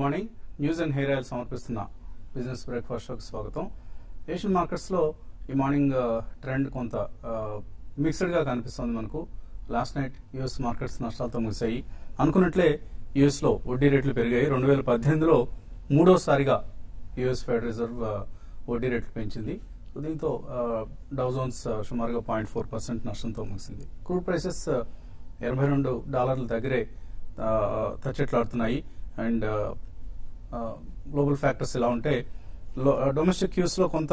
Good morning news and hair oil సమర్పిస్తున్న business breakfast షోకి స్వాగతం. ఏషియన్ మార్కెట్స్లో ఈ మార్నింగ్ ట్రెండ్ కొంత మిక్స్డ్గా కనిపిస్తుంది మనకు. లాస్ట్ నైట్ యుఎస్ మార్కెట్స్ నష్టాలతో ముగిశాయి. అనుకున్నట్లే యూఎస్లో వడ్డీ రేట్లు పెరిగాయి. రెండు వేల పద్దెనిమిదిలో మూడోసారిగా యుఎస్ ఫెడరల్ రిజర్వ్ వడ్డీ రేట్లు పెంచింది. దీంతో డౌజోన్స్ సుమారుగా పాయింట్ ఫోర్ పర్సెంట్ నష్టంతో ముగిసింది. క్రూడ్ ప్రైసెస్ ఎనభై రెండు డాలర్ల దగ్గరే తచ్చెట్లాడుతున్నాయి. అండ్ గ్లోబల్ ఫ్యాక్టర్స్ ఇలా ఉంటే డొమెస్టిక్ క్యూస్లో కొంత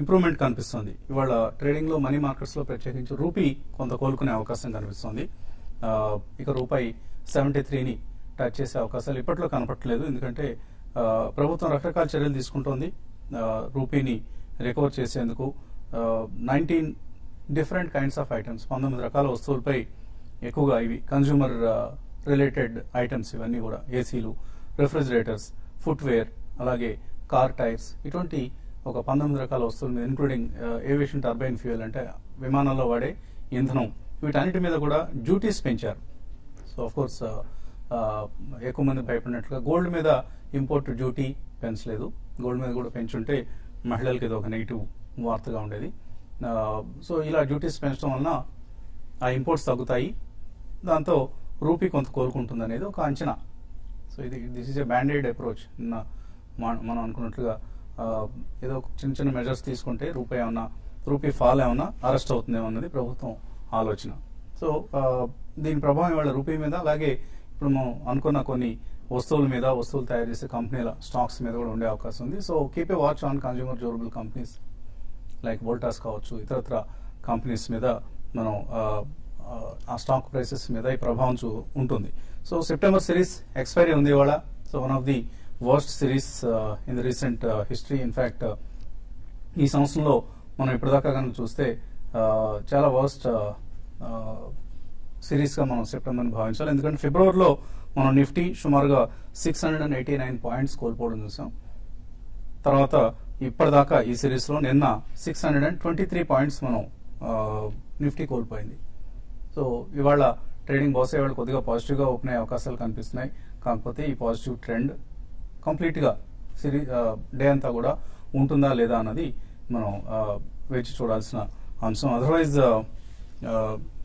ఇంప్రూవ్మెంట్ కనిపిస్తుంది. ఇవాళ ట్రేడింగ్లో మనీ మార్కెట్స్లో ప్రత్యేకించి రూపీ కొంత కోలుకునే అవకాశం కనిపిస్తుంది. ఇక రూపాయి సెవెంటీ త్రీని టచ్ చేసే అవకాశాలు ఇప్పట్లో కనపట్లేదు ఎందుకంటే ప్రభుత్వం రకరకాల చర్యలు తీసుకుంటోంది. రూపీని రికవర్ చేసేందుకు. Nineteen different kinds of items పంతొమ్మిది రకాల వస్తువులపై ఎక్కువగా ఇవి కన్జ్యూమర్ రిలేటెడ్ ఐటమ్స్ ఇవన్నీ కూడా ఏసీలు రెఫ్రిజిరేటర్స్ ఫుట్వేర్ అలాగే కార్ టైర్స్ ఇటువంటి ఒక పంతొమ్మిది రకాల వస్తువులు including including aviation turbine fuel అంటే విమానాల్లో వాడే ఇంధనం. వీటన్నిటి మీద కూడా డ్యూటీస్ పెంచారు. సో ఆఫ్ కోర్స్ ఎక్కువ మంది భయపడినట్లుగా గోల్డ్ మీద ఇంపోర్ట్ డ్యూటీ పెంచలేదు. గోల్డ్ మీద కూడా పెంచుంటే మహిళలకి ఇది ఒక నెగిటివ్ వార్తగా ఉండేది. Uh, సో ఇలా డ్యూటీస్ పెంచడం వలన ఆ ఇంపోర్ట్స్ తగ్గుతాయి. దాంతో రూపీ కొంత కోలుకుంటుంది అనేది ఒక అంచనా. సో ఇది this is a banded approach నిన్న మనం అనుకున్నట్లుగా ఏదో చిన్న చిన్న మెజర్స్ తీసుకుంటే రూపాయి ఏమన్నా రూపీ ఫాల్ ఏమన్నా అరెస్ట్ అవుతుందేమో అన్నది ప్రభుత్వం ఆలోచన. సో దీని ప్రభావం ఇవాళ రూపీ మీద అలాగే ఇప్పుడు మనం అనుకున్న కొన్ని వస్తువుల మీద వస్తువులు తయారు చేసే కంపెనీల స్టాక్స్ మీద కూడా ఉండే అవకాశం ఉంది. So keep a watch on consumer durable companies like Voltas కావచ్చు ఇతరత్ర కంపెనీస్ మీద మనం ఆ స్టాక్ ప్రైసెస్ మీద ఈ ప్రభావం చూ ఉంటుంది. సో సెప్టెంబర్ సిరీస్ ఎక్స్పైరీ ఉంది ఇవాళ. So one of the worst series in the recent history in fact ఈ సంవత్సరంలో మనం ఇప్పటిదాకా కనుక చూస్తే చాలా వర్స్ట్ సిరీస్గా uh, మనం సెప్టెంబర్ని భావించాలి. ఎందుకంటే ఫిబ్రవరిలో మనం నిఫ్టీ సుమారుగా six hundred and eighty nine points కోల్పోవడం చూసాం. తర్వాత ఇప్పటిదాకా ఈ సిరీస్లో నిన్న six hundred and twenty three points మనం నిఫ్టీ కోల్పోయింది. సో ఇవాళ ట్రేడింగ్ బహుశా ఇవాళ కొద్దిగా పాజిటివ్గా ఓపెన్ అయ్యే అవకాశాలు కనిపిస్తున్నాయి. కాకపోతే ఈ పాజిటివ్ ట్రెండ్ కంప్లీట్గా సిరీ డే అంతా కూడా ఉంటుందా లేదా అన్నది మనం వేచి చూడాల్సిన అంశం. అదర్వైజ్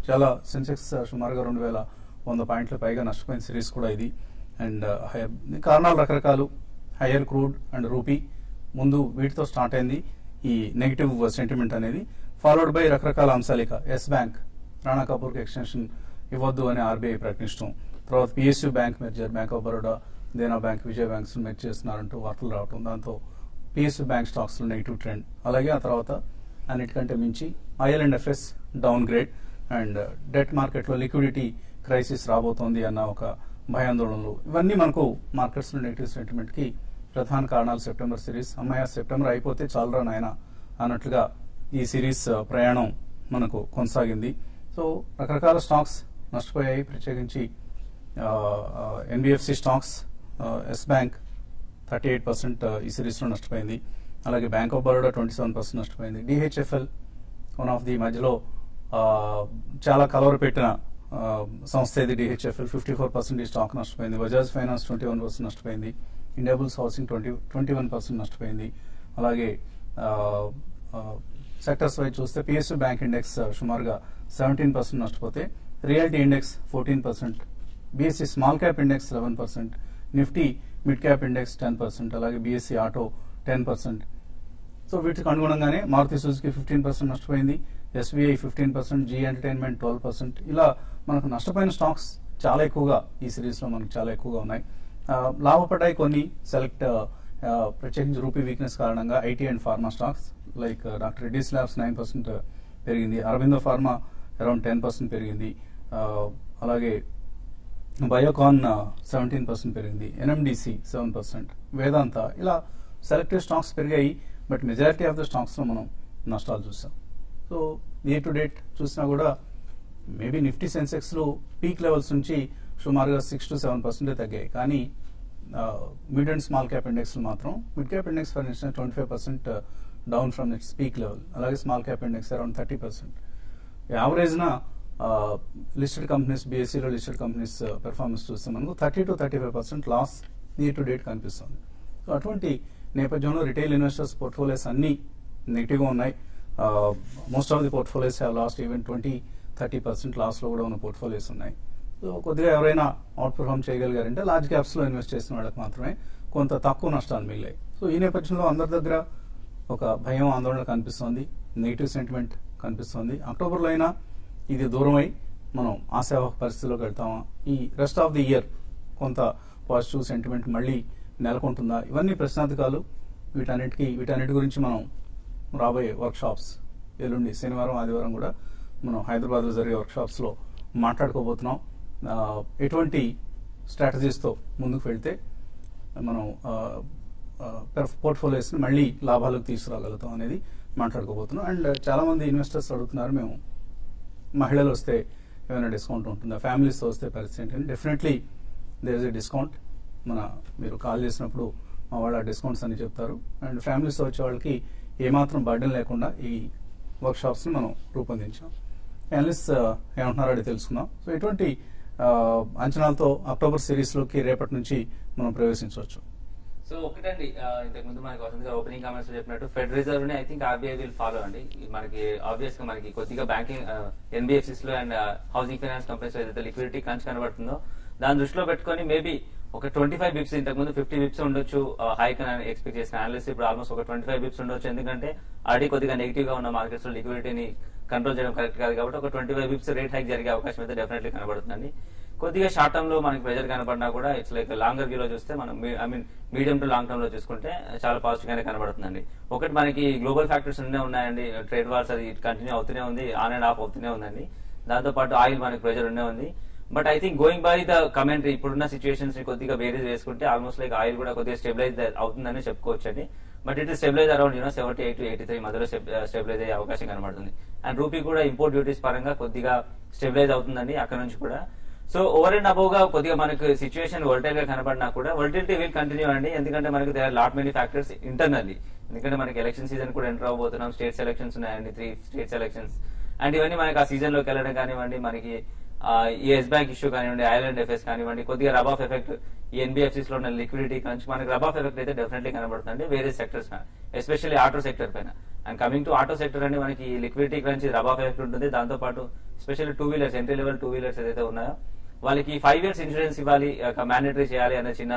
చాలా సెన్సెక్స్ సుమారుగా రెండు వేల వంద పాయింట్ల పైగా నష్టపోయిన సిరీస్ కూడా ఇది. అండ్ కారణాలు రకరకాలు. హయ్యర్ క్రూడ్ అండ్ రూపీ ముందు వీటితో స్టార్ట్ అయింది. ఈ నెగిటివ్ సెంటిమెంట్ అనేది ఫాలోడ్ బై రకరకాల అంశాలు. ఇక ఎస్ బ్యాంక్ రాణా కపూర్కి ఎక్స్టెన్షన్ ఇవ్వద్దు అని ఆర్బీఐ ప్రకటించడం. తర్వాత PSU bank merger Bank of Baroda Dena Bank Vijaya banks merge చేస్తున్నారంటూ వార్తలు రావటం. దాంతో పిఎస్యూ బ్యాంక్ స్టాక్స్లో నెగిటివ్ ట్రెండ్. అలాగే ఆ తర్వాత అన్నిటికంటే మించి IL and FS downgrade and debt మార్కెట్లో లిక్విడిటీ క్రైసిస్ రాబోతోంది అన్న ఒక భయాందోళనలు. ఇవన్నీ మనకు మార్కెట్స్లో నెగిటివ్ సెంటిమెంట్కి ప్రధాన కారణాలు సెప్టెంబర్ సిరీస్. అమ్మాయి సెప్టెంబర్ అయిపోతే చాలరా నాయన? అన్నట్లుగా ఈ సిరీస్ ప్రయాణం మనకు కొనసాగింది. సో రకరకాల స్టాక్స్ నష్టపోయాయి. ప్రత్యేకించి NBFC stocks Yes Bank thirty eight percent ఈ సిరీస్లో నష్టపోయింది. అలాగే Bank of Baroda twenty seven percent నష్టపోయింది. డిహెచ్ఎఫ్ఎల్ వన్ ఆఫ్ ది మధ్యలో చాలా కలవర పెట్టిన సంస్థ ఇది డిహెచ్ఎఫ్ఎల్ ఫిఫ్టీ ఫోర్ పర్సెంట్ ఈ స్టాక్ నష్టపోయింది. Bajaj Finance twenty one percent నష్టపోయింది. Indiabulls Housing twenty twenty one percent నష్టపోయింది. అలాగే సెక్టర్స్ వైజ్ చూస్తే పిఎస్యూ బ్యాంక్ ఇండెక్స్ సుమారుగా సెవెంటీన్ పర్సెంట్ నష్టపోతే reality index fourteen percent BSE small cap index eleven percent Nifty mid cap index ten percent అలాగే BSE auto ten percent so వీటికి అనుగుణంగానే Maruti Suzuki fifteen percent నష్టపోయింది SBI fifteen percent Zee Entertainment twelve percent ఇలా మనకు నష్టపోయిన stocks చాలా ఎక్కువగా ఈ సిరీస్లో మనకు చాలా ఎక్కువగా ఉన్నాయి. లాభపడ్డాయి కొన్ని సెలెక్ట్ ప్రత్యేకించి రూపీ వీక్నెస్ కారణంగా IT and pharma stocks like doctor Reddy labs nine percent పెరిగింది. Aurobindo Pharma around ten percent పెరిగింది. అలాగే బయోకాన్ సెవెంటీన్ పర్సెంట్ పెరిగింది. NMDC seven percent. వేదాంత ఇలా సెలెక్టివ్ స్టాక్స్ పెరిగాయి. బట్ మెజారిటీ ఆఫ్ ద స్టాక్స్లో మనం నష్టాలు చూసాం. సో డే టు డేట్ చూసినా కూడా మేబీ నిఫ్టీ సెన్సెక్స్లో పీక్ లెవెల్స్ నుంచి సుమారుగా సిక్స్ టు సెవెన్ పర్సెంటే తగ్గాయి. కానీ మిడ్ అండ్ స్మాల్ క్యాప్ ఇండెక్స్లు మాత్రం mid cap index for instance twenty five percent down from its peak level అలాగే small cap index around thirty percent యావరేజ్న listed companies బీఎస్సీలో లిస్టెడ్ కంపెనీస్ పెర్ఫార్మెన్స్ చూస్తే మనకు thirty to thirty five percent loss year to date కనిపిస్తుంది. So అటువంటి నేపథ్యంలో retail investors portfolios అన్ని నెగిటివ్గా ఉన్నాయి. Most of the portfolios have lost even twenty thirty percent లాస్లో కూడా ఉన్న పోర్ట్ఫోలియోస్ ఉన్నాయి. సో కొద్దిగా ఎవరైనా అవుట్ పర్ఫామ్ చేయగలిగారంటే లార్జ్ క్యాప్స్లో ఇన్వెస్ట్ చేసిన వాళ్ళకి మాత్రమే కొంత తక్కువ నష్టాలు మిగిలాయి. సో ఈ నేపథ్యంలో అందరి దగ్గర ఒక భయం ఆందోళన కనిపిస్తోంది. నెగిటివ్ సెంటిమెంట్ కనిపిస్తోంది. అక్టోబర్లో అయినా ఇది దూరమై మనం ఆశావహ పరిస్థితిలోకి వెళ్తామా? ఈ రెస్ట్ ఆఫ్ ది ఇయర్ కొంత పాజిటివ్ సెంటిమెంట్ మళ్ళీ నెలకొంటుందా? ఇవన్నీ ప్రశ్నార్థకాలు. వీటన్నిటికీ వీటన్నిటి గురించి మనం రాబోయే వర్క్షాప్స్ ఎల్లుండి శనివారం ఆదివారం కూడా మనం హైదరాబాద్లో జరిగే వర్క్షాప్స్లో మాట్లాడుకోబోతున్నాం. ఎటువంటి స్ట్రాటజీస్తో ముందుకు వెళ్తే మనం పోర్ట్ఫోలియోస్ని మళ్ళీ లాభాలకు తీసుకురాగలుగుతాం అనేది మాట్లాడుకోబోతున్నాం. అండ్ చాలామంది ఇన్వెస్టర్స్ అడుగుతున్నారు మేము మహిళలు వస్తే ఏమైనా డిస్కౌంట్ ఉంటుందా? ఫ్యామిలీస్తో వస్తే పరిస్థితి ఏంటంటే definitely there is a discount మన మీరు కాల్ చేసినప్పుడు మా వాళ్ళ డిస్కౌంట్స్ అని చెప్తారు. అండ్ ఫ్యామిలీస్తో వచ్చే వాళ్ళకి ఏమాత్రం బర్డెన్ లేకుండా ఈ వర్క్షాప్స్ని మనం రూపొందించాం. అనలిస్ట్ uh, ఏమంటున్నారో అది తెలుసుకుందాం. సో ఇటువంటి uh, అంచనాలతో అక్టోబర్ సిరీస్లోకి రేపటి నుంచి మనం ప్రవేశించవచ్చు. సో ఒకటండి ఇంతకు ముందు మనకి వసంత్ గారు ఓపెనింగ్ కామెంట్స్ చెప్పినట్టు fed రిజర్వ్ని I think RBI will follow అండి. మనకి ఆబ్వియస్గా మనకి కొద్దిగా బ్యాంకింగ్ ఎన్బిఎఫ్సిస్లో అండ్ హౌసింగ్ ఫైనాన్స్ కంపెనీస్లో ఏదైతే లిక్విడిటీ కంచి కనబడుతుందో దాని దృష్టిలో పెట్టుకొని మేబీ ఒక ట్వంటీ ఫైవ్ బిప్స్ ఇంతకు ముందు ఫిఫ్టీ బిప్స్ ఉండొచ్చు హైక్ అని ఎక్స్పెక్ట్ చేసిన అనలిస్ట్ ఇప్పుడు ఆల్మోస్ట్ ఒక ట్వంటీ ఫైవ్ బిప్స్ ఉండొచ్చు. ఎందుకంటే ఆల్రెడీ కొద్దిగా నెగిటివ్గా ఉన్న మార్కెట్స్లో లిక్విడిటీని కంట్రోల్ చేయడం కరెక్ట్ కాదు కాబట్టి ఒక twenty five bips rate hike జరిగే అవకాశం అయితే డెఫినెట్లీ కనబడుతుందండి. కొద్దిగా షార్ట్ టర్మ్లో మనకి ప్రెజర్ కనపడినా కూడా ఇట్స్ లైక్ లాంగర్ వ్యూలో చూస్తే మనం I mean medium to long టర్మ్లో చూసుకుంటే చాలా పాజిటివ్ గానే కనబడుతుందండి. ఒకటి మనకి గ్లోబల్ ఫ్యాక్టర్స్ ఉండే ఉన్నాయండి. ట్రేడ్ వార్స్ అది కంటిన్యూ అవుతూనే ఉంది ఆన్ అండ్ ఆఫ్ అవుతూనే ఉందండి. దాంతో పాటు ఆయిల్ మనకి ప్రెజర్ ఉండే ఉంది. But I think going by the commentary ఇప్పుడున్న సిచ్యువేషన్స్ని కొద్దిగా వేరేజ్ వేసుకుంటే ఆల్మోస్ట్ లైక్ ఆయిల్ కూడా కొద్దిగా స్టెబిలైజ్ అవుతుందని చెప్పుకోవచ్చు అండి but it stabilise around you know seventy eight to eighty three మధ్యలో స్టెబిలైజ్ uh, అయ్యే అవకాశం కనబడుతుంది. అండ్ రూపీ కూడా ఇంపోర్ట్ డ్యూటీస్ పరంగా కొద్దిగా స్టెబిలైజ్ అవుతుందండి. అక్కడ నుంచి కూడా సో ఓవర్ అండ్ అబోవ్గా కొద్దిగా మనకు సిచువేషన్ వోల్టైల్గా కనబడినా కూడా వోల్టిలిటీ విల్ కంటిన్యూ అండి. ఎందుకంటే మనకి they are lot many factors internally ఎందుకంటే మనకి ఎలక్షన్ సీజన్ కూడా ఎంటర్ అవబోతున్నాం స్టేట్ ఎలక్షన్స్ ఉన్నాయండి త్రీ స్టేట్ ఎలక్షన్స్ అండ్ ఇవన్నీ మనకి ఆ సీజన్లోకి వెళ్ళడం కానివ్వండి మనకి ఈ ఎస్ బ్యాంక్ ఇష్యూ కానివ్వండి ఐలాండ్ ఎఫ్ఎస్ కానివ్వండి కొద్దిగా రబ్ ఆఫ్ ఎఫెక్ట్ ఈ ఎన్బిఎఫ్సిస్లో ఉన్న లిక్విడిటీ నుంచి మనకి రబ్ ఆఫ్ ఎఫెక్ట్ అయితే డెఫినెట్లీ కనబడుతుంది వేరే సెక్టర్స్ ఎస్పెషల్లీ ఆటో సెక్టర్ పైన. And coming to auto sector అండి మనకి లిక్విడిటీ నుంచి రబ్ ఆఫ్ ఎఫెక్ట్ ఉంటుంది. దాంతో పాటు especially two wheelers entry level two wheelers ఏదైతే ఉన్నాయో వాళ్ళకి ఫైవ్ ఇయర్స్ ఇన్సూరెన్స్ ఇవ్వాలి మ్యాండేటరీ చేయాలి అనే చిన్న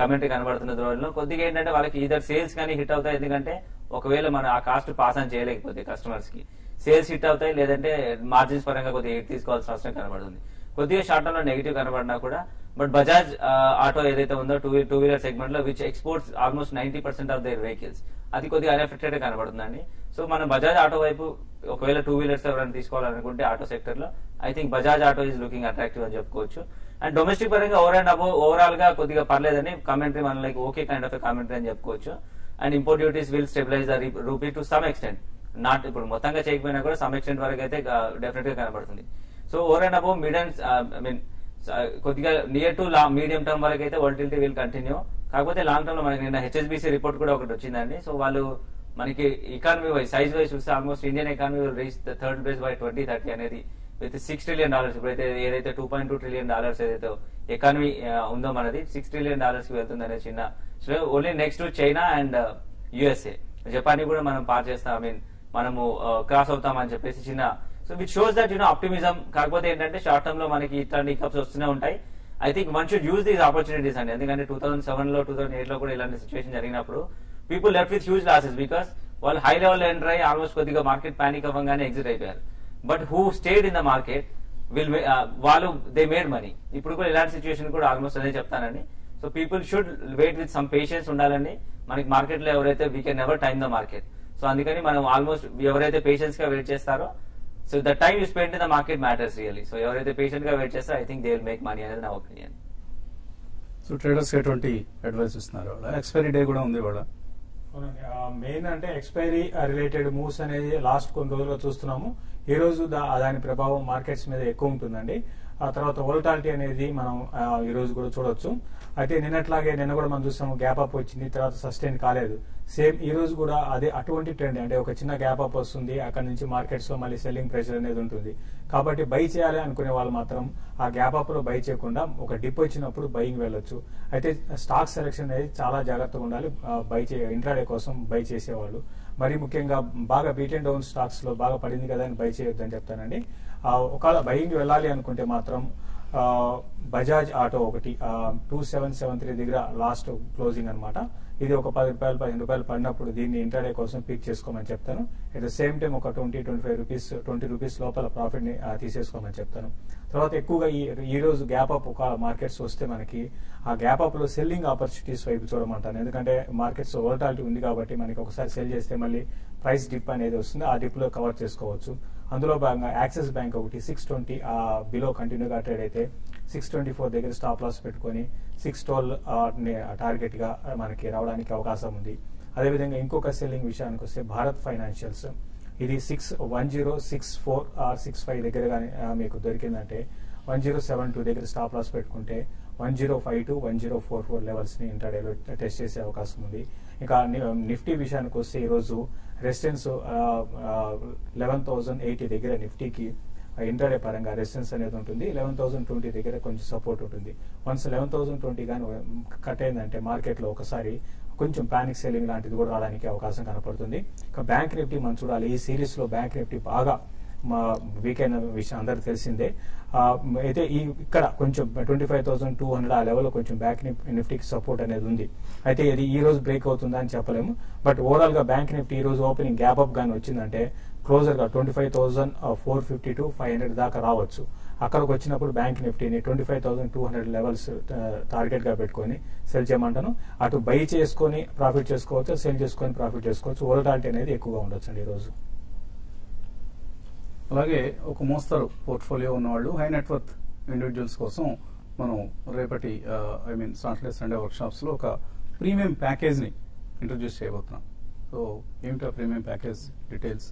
కమెంట్ కనబడుతున్న రోజుల్లో కొద్దిగా ఏంటంటే వాళ్ళకి ఇదర్ సేల్స్ కానీ హిట్ అవుతాయి ఎందుకంటే ఒకవేళ మనం ఆ కాస్ట్ పాస్ ఆన్ చేయలేకపోతే కస్టమర్స్కి. సేల్స్ హిట్ అవుతాయి లేదంటే మార్జిన్స్ పరంగా కొద్దిగా ఎయిట్ తీసుకోవాల్సిన అవసరం కనబడుతుంది. కొద్దిగా షార్ట్ టర్మ్లో నెగిటివ్ కనబడినా కూడా బట్ బజాజ్ ఆటో ఏదైతే ఉందో టూ టూ వీలర్ సెగ్మెంట్లో which exports almost ninety percent of their vehicles అది కొద్దిగా అన్ఎఫెక్టెడ్ కనబడుతుందండి. సో మనం బజాజ్ ఆటో వైపు ఒకవేళ టూ వీలర్స్ ఎవరైనా తీసుకోవాలనుకుంటే ఆటో సెక్టర్లో I think Bajaj Auto is looking attractive అని చెప్పుకోవచ్చు. అండ్ డొమెస్టిక్ పరంగా ఓవర్ అండ్ అబో ఓవరాల్గా కొద్దిగా పర్లేదని కామెంటరీ మన like okay kind of commentary అని చెప్పుకోవచ్చు. And import duties will stabilise the rupee to some extent not ఇప్పుడు మొత్తంగా చేయకపోయినా కూడా సమ్ ఎక్స్టెంట్ వరకు అయితే డెఫినెట్గా కనబడుతుంది. So over and above mid and I mean కొద్దిగా నియర్ టు మీడియం టర్మ్ వరకు అయితే వోల్టిలిటీ విల్ కంటిన్యూ కాకపోతే లాంగ్ టర్మ్లో మనకి నిన్న హెచ్ఎస్బిసి రిపోర్ట్ కూడా ఒకటి వచ్చిందండి. సో వాళ్ళు మనకి ఎకానమీ వైజ్ సైజ్ వైజ్ చూస్తే almost Indian economy will reach third place by twenty thirty అనేది విత్ సిక్స్ ట్రిలియన్ డాలర్స్ ఇప్పుడైతే ఏదైతే two point two trillion dollars ఏదైతే ఎకానమీ ఉందో మనది సిక్స్ ట్రిలియన్ డాలర్స్కి వెళ్తుందనే చిన్న so only next China and USA Japan కూడా మనం పార్ చేస్తాం. ఐ మీన్ మనము క్రాస్ అవుతాం అని చెప్పేసి చిన్న. So which shows that you know optimism కాకపోతే ఏంటంటే షార్ట్ టర్మ్లో మనకి ఇట్లాంటి కప్స్ వస్తూనే ఉంటాయి. I think one should use these opportunities అండి ఎందుకంటే టూ థౌసండ్ సెవెన్లో టూ థౌసండ్ ఎయిట్లో కూడా ఇలాంటి సిచువేషన్ జరిగినప్పుడు people left with huge losses because వాళ్ళు హై లెవెల్ ఎంటర్ అయ్యి ఆల్మోస్ట్ కొద్దిగా మార్కెట్ ప్యానిక్ అవ్వగానే ఎగ్జిట్ అయిపోయారు. But who stayed in the market will వాళ్ళు దే మేడ్ మనీ ఇప్పుడు కూడా ఇలాంటి సిచ్యువేషన్ కూడా ఆల్మోస్ట్ అదే చెప్తానండి. So people should wait with some patience ఉండాలండి. మనకి మార్కెట్లో ఎవరైతే we can never time the market so అందుకని మనం ఆల్మోస్ట్ ఎవరైతే పేషెన్స్గా వెయిట్ చేస్తారో so the time you spend in the market matters really so ఎవరైతే పేషెంట్గా వెయిట్ చేస్తారో I think they will make money అనేది నా ఒపీనియన్ సో ట్రేడర్స్ ఎటువంటి అడ్వైస్ ఇస్తున్నారు? ఎక్స్పైరీ డే కూడా ఉంది వాళ్ళ మెయిన్ అంటే ఎక్స్పైరీ రిలేటెడ్ మూవ్స్ అనేది లాస్ట్ కొన్ని రోజులుగా చూస్తున్నాము. ఈ రోజు దా- దాని ప్రభావం మార్కెట్స్ మీద ఎక్కువ ఉంటుందండి. ఆ తర్వాత వోల్టాలిటీ అనేది మనం ఈరోజు ఈ రోజు కూడా చూడొచ్చు. అయితే నిన్నట్లాగే నిన్న కూడా మనం చూసాము గ్యాప్ అప్ వచ్చింది తర్వాత సస్టైన్ కాలేదు. సేమ్ ఈ రోజు కూడా అదే అటువంటి ట్రెండ్ అంటే ఒక చిన్న గ్యాప్ అప్ వస్తుంది అక్కడ నుంచి మార్కెట్స్లో మళ్ళీ సెల్లింగ్ ప్రెషర్ అనేది ఉంటుంది. కాబట్టి బై చేయాలి అనుకునే వాళ్ళు మాత్రం ఆ గ్యాప్ అప్లో బై చేయకుండా ఒక డిప్ వచ్చినప్పుడు బయింగ్ వెళ్ళొచ్చు. అయితే స్టాక్ సెలెక్షన్ అనేది చాలా జాగ్రత్తగా ఉండాలి. బై చే ఇంట్రాడే కోసం బై చేసేవాళ్ళు. మరి ముఖ్యంగా బాగా బీట్ అండ్ డౌన్ స్టాక్స్లో బాగా పడింది కదా అని బై చేయొద్దని చెప్తానండి. ఒకవేళ బయింగ్ వెళ్ళాలి అనుకుంటే మాత్రం బజాజ్ ఆటో ఒకటి టూ సెవెన్ సెవెన్ త్రీ దగ్గర లాస్ట్ క్లోజింగ్ అనమాట ఇది ఒక పది రూపాయలు పదిహేను రూపాయలు పడినప్పుడు దీన్ని ఇంటర్డే కోసం పిక్ చేసుకోమని చెప్తాను. అట్ ద సేమ్ టైం ఒక twenty twenty five rupees twenty rupees లోపల ప్రాఫిట్ని తీసేసుకోమని చెప్తాను. తర్వాత ఎక్కువగా ఈ ఈరోజు గ్యాప్ అప్ ఒక మార్కెట్స్ వస్తే మనకి ఆ గ్యాప్ అప్లో సెల్లింగ్ ఆపర్చునిటీస్ వైపు చూడమంటాను. ఎందుకంటే మార్కెట్స్ వోల్టాలిటీ ఉంది కాబట్టి మనకి ఒకసారి సెల్ చేస్తే మళ్ళీ ప్రైస్ డిప్ అనేది వస్తుంది. ఆ డిప్లో కవర్ చేసుకోవచ్చు. అందులో భాగంగా యాక్సిస్ బ్యాంక్ ఒకటి సిక్స్ ట్వంటీ ఆ బిలో కంటిన్యూగా ట్రేడ్ అయితే సిక్స్ ట్వంటీ ఫోర్ దగ్గర స్టాప్ లాస్ పెట్టుకొని సిక్స్ ట్వెల్వ్ టార్గెట్గా మనకి రావడానికి అవకాశం ఉంది. అదేవిధంగా ఇంకొక సెల్లింగ్ విషయానికి వస్తే భారత్ ఫైనాన్షియల్స్ ఇది six one zero six four or six five దగ్గర కానీ మీకు దొరికిందంటే వన్ జీరో సెవెన్ టూ దగ్గర స్టాప్ లాస్ పెట్టుకుంటే one zero five to one zero four four లెవెల్స్ని ఇంటర్డేలో టెస్ట్ చేసే అవకాశం ఉంది. ఇంకా నిఫ్టీ విషయానికి వస్తే ఈరోజు రెసిడెన్స్ లెవెన్ థౌజండ్ ఎయిటీ దగ్గర నిఫ్టీకి ఇంటర్డే పరంగా రెసిడెన్స్ అనేది ఉంటుంది. లెవెన్ థౌసండ్ ట్వంటీ దగ్గర కొంచెం సపోర్ట్ ఉంటుంది. వన్స్ లెవెన్ థౌసండ్ ట్వంటీ కానీ కట్ అయిందంటే మార్కెట్లో ఒకసారి కొంచెం ప్యానిక్ సెల్లింగ్ లాంటిది కూడా రావడానికి అవకాశం కనపడుతుంది. ఇక బ్యాంక్ నిఫ్టీ మనం చూడాలి. ఈ సిరీస్లో బ్యాంక్ నిఫ్టీ బాగా మా వీకెండ్ విషయం అందరికి తెలిసిందే. అయితే ఈ ఇక్కడ కొంచెం twenty five thousand two hundred ఆ లెవెల్లో కొంచెం బ్యాంక్ నిఫ్టీకి సపోర్ట్ అనేది ఉంది. అయితే ఇది ఈ రోజు బ్రేక్ అవుతుందా అని చెప్పలేము. బట్ ఓవరాల్గా బ్యాంక్ నిఫ్టీ ఈ రోజు ఓపెనింగ్ గ్యాప్ అప్ గానీ వచ్చిందంటే క్లోజర్గా twenty five thousand four fifty to five hundred దాకా రావచ్చు. అక్కడికి వచ్చినప్పుడు bank నిఫ్టీని twenty five thousand two hundred levels టార్గెట్గా పెట్టుకొని సెల్ చేయమంటాను. అటు బై చేసుకొని ప్రాఫిట్ చేసుకోవచ్చు సెల్ చేసుకొని ప్రాఫిట్ చేసుకోవచ్చు. ఓలటాలిటీ అనేది ఎక్కువగా ఉండొచ్చు అండి ఈరోజు. అలాగే ఒక మోస్తరు పోర్ట్ఫోలియో ఉన్నవాళ్ళు హై నెట్వర్త్ ఇండివిజువల్స్ కోసం మనం రేపటి ఐ మీన్ సాటర్డే సండే వర్క్షాప్స్లో ఒక ప్రీమియం ప్యాకేజ్ని ఇంట్రొడ్యూస్ చేయబోతున్నాం. సో ఏమిటా ప్రీమియం ప్యాకేజ్ డీటెయిల్స్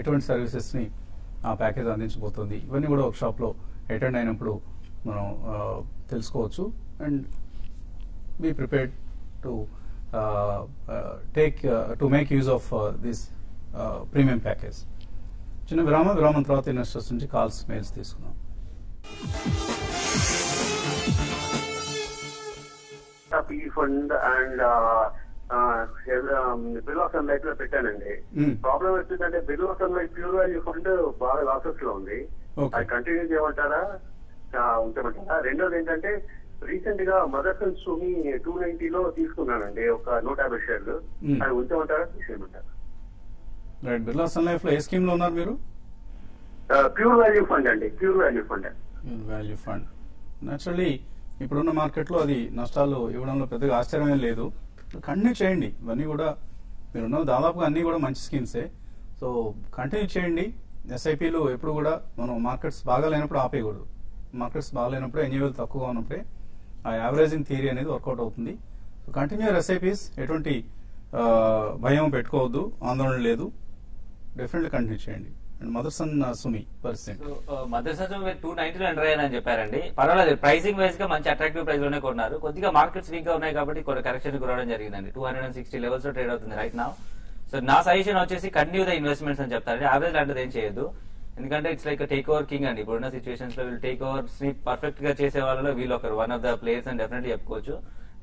ఎటువంటి సర్వీసెస్ని ఆ ప్యాకేజ్ అందించబోతుంది. ఇవన్నీ కూడా వర్క్షాప్ అటెండ్ అయినప్పుడు మనం తెలుసుకోవచ్చు. And be prepared to take to make use of this premium package. చిన్న విరామ విరామం తర్వాత ఇన్వెస్టర్స్ నుంచి కాల్స్ మెయిల్స్ తీసుకుందాం. PE fund and bill of సన్లైట్లో పెట్టానండి. ప్రాబ్లం వచ్చిందంటే Birla Sun Life pure value fund బాగా లాసెస్లో ఉంది. అది కంటిన్యూ చేయమంటారా? ఉంచమంటారా? రెండోది ఏంటంటే రీసెంట్గా మదర్సన్ సుమి టూ నైన్టీలో తీసుకున్నానండి ఒక నూట యాభై షేర్లు. అది ఉంచమంటారా? తీసేయమంటారా? రైట్ బిర్లా సన్ లైఫ్లో ఏ స్కీమ్లో ఉన్నారు మీరు? ప్యూర్ వాల్యూ ఫండ్ అండి pure value fund. Value fund. Naturally ఇప్పుడున్న మార్కెట్లో అది నష్టాలు ఇవ్వడంలో పెద్దగా ఆశ్చర్యమే లేదు. కంటిన్యూ చేయండి. ఇవన్నీ కూడా మీరున్న దాదాపుగా అన్నీ కూడా మంచి స్కీమ్సే. సో కంటిన్యూ చేయండి. ఎస్ఐపిలు ఎప్పుడు కూడా మనం మార్కెట్స్ బాగా లేనప్పుడు ఆపేయకూడదు. మార్కెట్స్ బాగాలేనప్పుడు ఎన్యూవల్ తక్కువగా ఉన్నప్పుడే ఆ యావరేజింగ్ థియరీ అనేది వర్కౌట్ అవుతుంది. సో కంటిన్యూ ఎస్ఐపిస్ ఎటువంటి భయం పెట్టుకోవద్దు. ఆందోళన లేదు. డెఫినెట్లీ కంటిన్యూ చేయండి. And Motherson Sumi percent so Sumi two నైన్టీలో enter అని చెప్పారండి. పర్వాలేదు ప్రైసింగ్ వైజ్గా మంచి అట్రాక్టివ్ ప్రైస్లోనే కొన్నారు. కొద్దిగా మార్కెట్స్ వీక్గా ఉన్నాయి కాబట్టి కొన్ని కరెక్షన్ గురవడం జరిగిందండి. టూ హండ్రెడ్ అండ్ సిక్స్టీ లెవెల్స్లో ట్రేడ్ అవుతుంది రైట్ నా సో నా సజెషన్ వచ్చేసి కంటిన్యూ ద ఇన్వెస్ట్మెంట్స్ అని చెప్తారండి. యావరేజ్ లాంటిది ఏం చేయదు ఎందుకంటే it's like take over king అండి. ఇప్పుడున్న సిచువేషన్స్లో వీళ్ళు టేక్ ఓవర్ని పర్ఫెక్ట్గా చేసే వాళ్ళలో వీళ్ళు ఒకరు వన్ ఆఫ్ ద ప్లేయర్స్ అని డెఫినెట్లీ చెప్పుకోవచ్చు.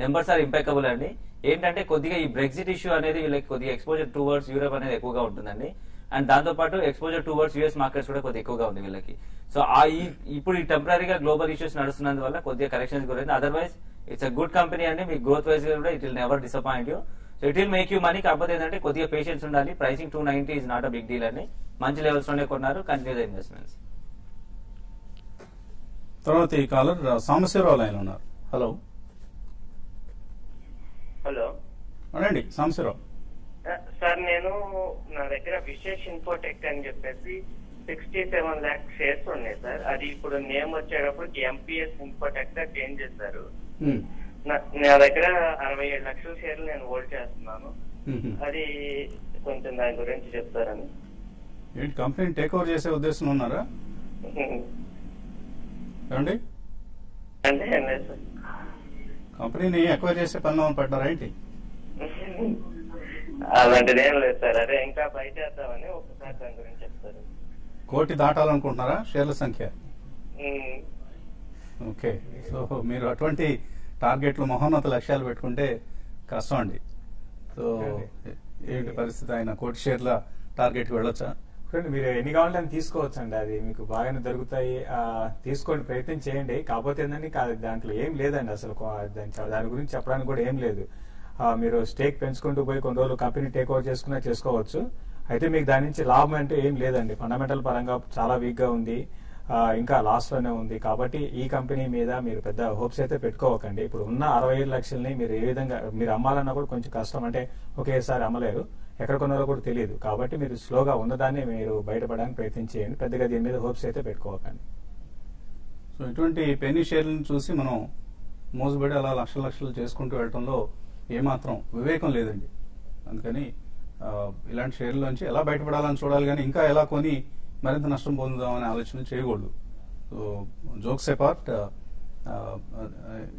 నెంబర్స్ ఆర్ ఇంపెకబుల్ అండి. ఏంటంటే కొద్దిగా ఈ బ్రెగ్జిట్ ఇష్యూ అనేది వీళ్ళకి కొద్దిగా ఎక్స్పోజర్ టువర్డ్స్ యూరోప్ అనేది ఎక్కువగా ఉంటుందండి. అండ్ దాంతో పాటు ఎక్స్పోజర్ టువర్డ్స్ యూఎస్ మార్కెట్స్ కూడా కొద్దిగా ఎక్కువగా ఉంది వీళ్ళకి. సో ఆ ఈ- ఇప్పుడు ఈ టెంపరీగా గ్లోబల్ ఇష్యూస్ నడుస్తున్నందువల్ల కొద్దిగా కరెక్షన్స్ గురైంది. Otherwise it's a good company అండి. మీ గ్రోత్ వైజ్ కూడా it will never disappoint you so it will make you money కాకపోతే ఏంటంటే కొద్దిగా పేషెన్స్ ఉండాలి. Pricing two ninety is not a big deal అండి. మంచి లెవెల్స్లోనే కొన్నారు. కంటిన్యూ ద ఇన్వెస్ట్మెంట్స్ తర్వాత ఈ కాలర్ సాంబశివరావు లైన్ ఉన్నారు. హలో హలో అనండి సాంబశివరావు సార్ నేను నా దగ్గర విశేష్ ఇన్ఫోటెక్ అని చెప్పేసి సిక్స్టీ సెవెన్ ల్యాక్ షేర్స్ ఉన్నాయి సార్. అది ఇప్పుడు నేమ్ వచ్చేటప్పటికి ఎంపీఎస్ ఇన్ఫోటెక్గా చేంజ్ చేశారు. నా దగ్గర అరవై ఏడు లక్షల షేర్లు నేను హోల్డ్ చేస్తున్నాను. అది కొంచెం దాని గురించి చెప్తారని. ఏంటి కంపెనీని టేక్ ఓవర్ చేసే ఉద్దేశం ఉన్నారా? ఏమండి? అంటే కంపెనీని ఎక్వైర్ చేసే పనిలో పడ్డారా ఏంటి? అలాంటిది ఏం లేదు సార్. అదే ఇంకా బయట చేద్దామని ఒకసారి దాని గురించి చెప్తారు. కోటి దాటాలనుకుంటున్నారా? షేర్ల సంఖ్య. ఓకే. సో మీరు అటువంటి టార్గెట్లు మహోన్నత లక్ష్యాలు పెట్టుకుంటే కష్టం అండి. సో ఏంటి పరిస్థితి? ఆయన కోటి షేర్ల టార్గెట్కి వెళ్ళొచ్చా? చూడండి మీరు ఎన్ని కావాలంటే అన్ని తీసుకోవచ్చు అండి అది మీకు బాగానే దొరుకుతాయి. ఆ, తీసుకోండి ప్రయత్నం చేయండి. కాకపోతే ఏంటంటే దాంట్లో ఏం లేదండి అసలు. దాని దాని గురించి చెప్పడానికి కూడా ఏం లేదు. మీరు స్టేక్ పెంచుకుంటూ పోయి కొన్ని రోజులు కంపెనీ టేక్ ఓవర్ చేసుకున్నా చేసుకోవచ్చు. అయితే మీకు దాని నుంచి లాభం అంటే ఏం లేదండి. ఫండమెంటల్ పరంగా చాలా వీక్గా ఉంది. ఇంకా లాస్ట్లోనే ఉంది. కాబట్టి ఈ కంపెనీ మీద మీరు పెద్ద హోప్స్ అయితే పెట్టుకోవకండి. ఇప్పుడు ఉన్న అరవై ఏడు లక్షల్ని మీరు ఏ విధంగా మీరు అమ్మాలన్నా కూడా కొంచెం కష్టం అంటే ఒకేసారి అమ్మలేరు. ఎక్కడ కొన్నారో కూడా తెలియదు. కాబట్టి మీరు స్లోగా ఉన్నదాన్ని మీరు బయటపడడానికి ప్రయత్నించేయండి పెద్దగా దీని మీద హోప్స్ అయితే పెట్టుకోవకండి. సో ఇటువంటి పెన్నీ షేర్లను చూసి మనం మోసబడి అలా లక్షల లక్షలు చేసుకుంటూ వెళ్ళటంలో ఏమాత్రం వివేకం లేదండి. అందుకని ఇలాంటి షేర్లోంచి ఎలా బయటపడాలని చూడాలి కానీ ఇంకా ఎలా కొని మరింత నష్టం పొందుదామనే ఆలోచన చేయకూడదు. సో జోక్స్ అపార్ట్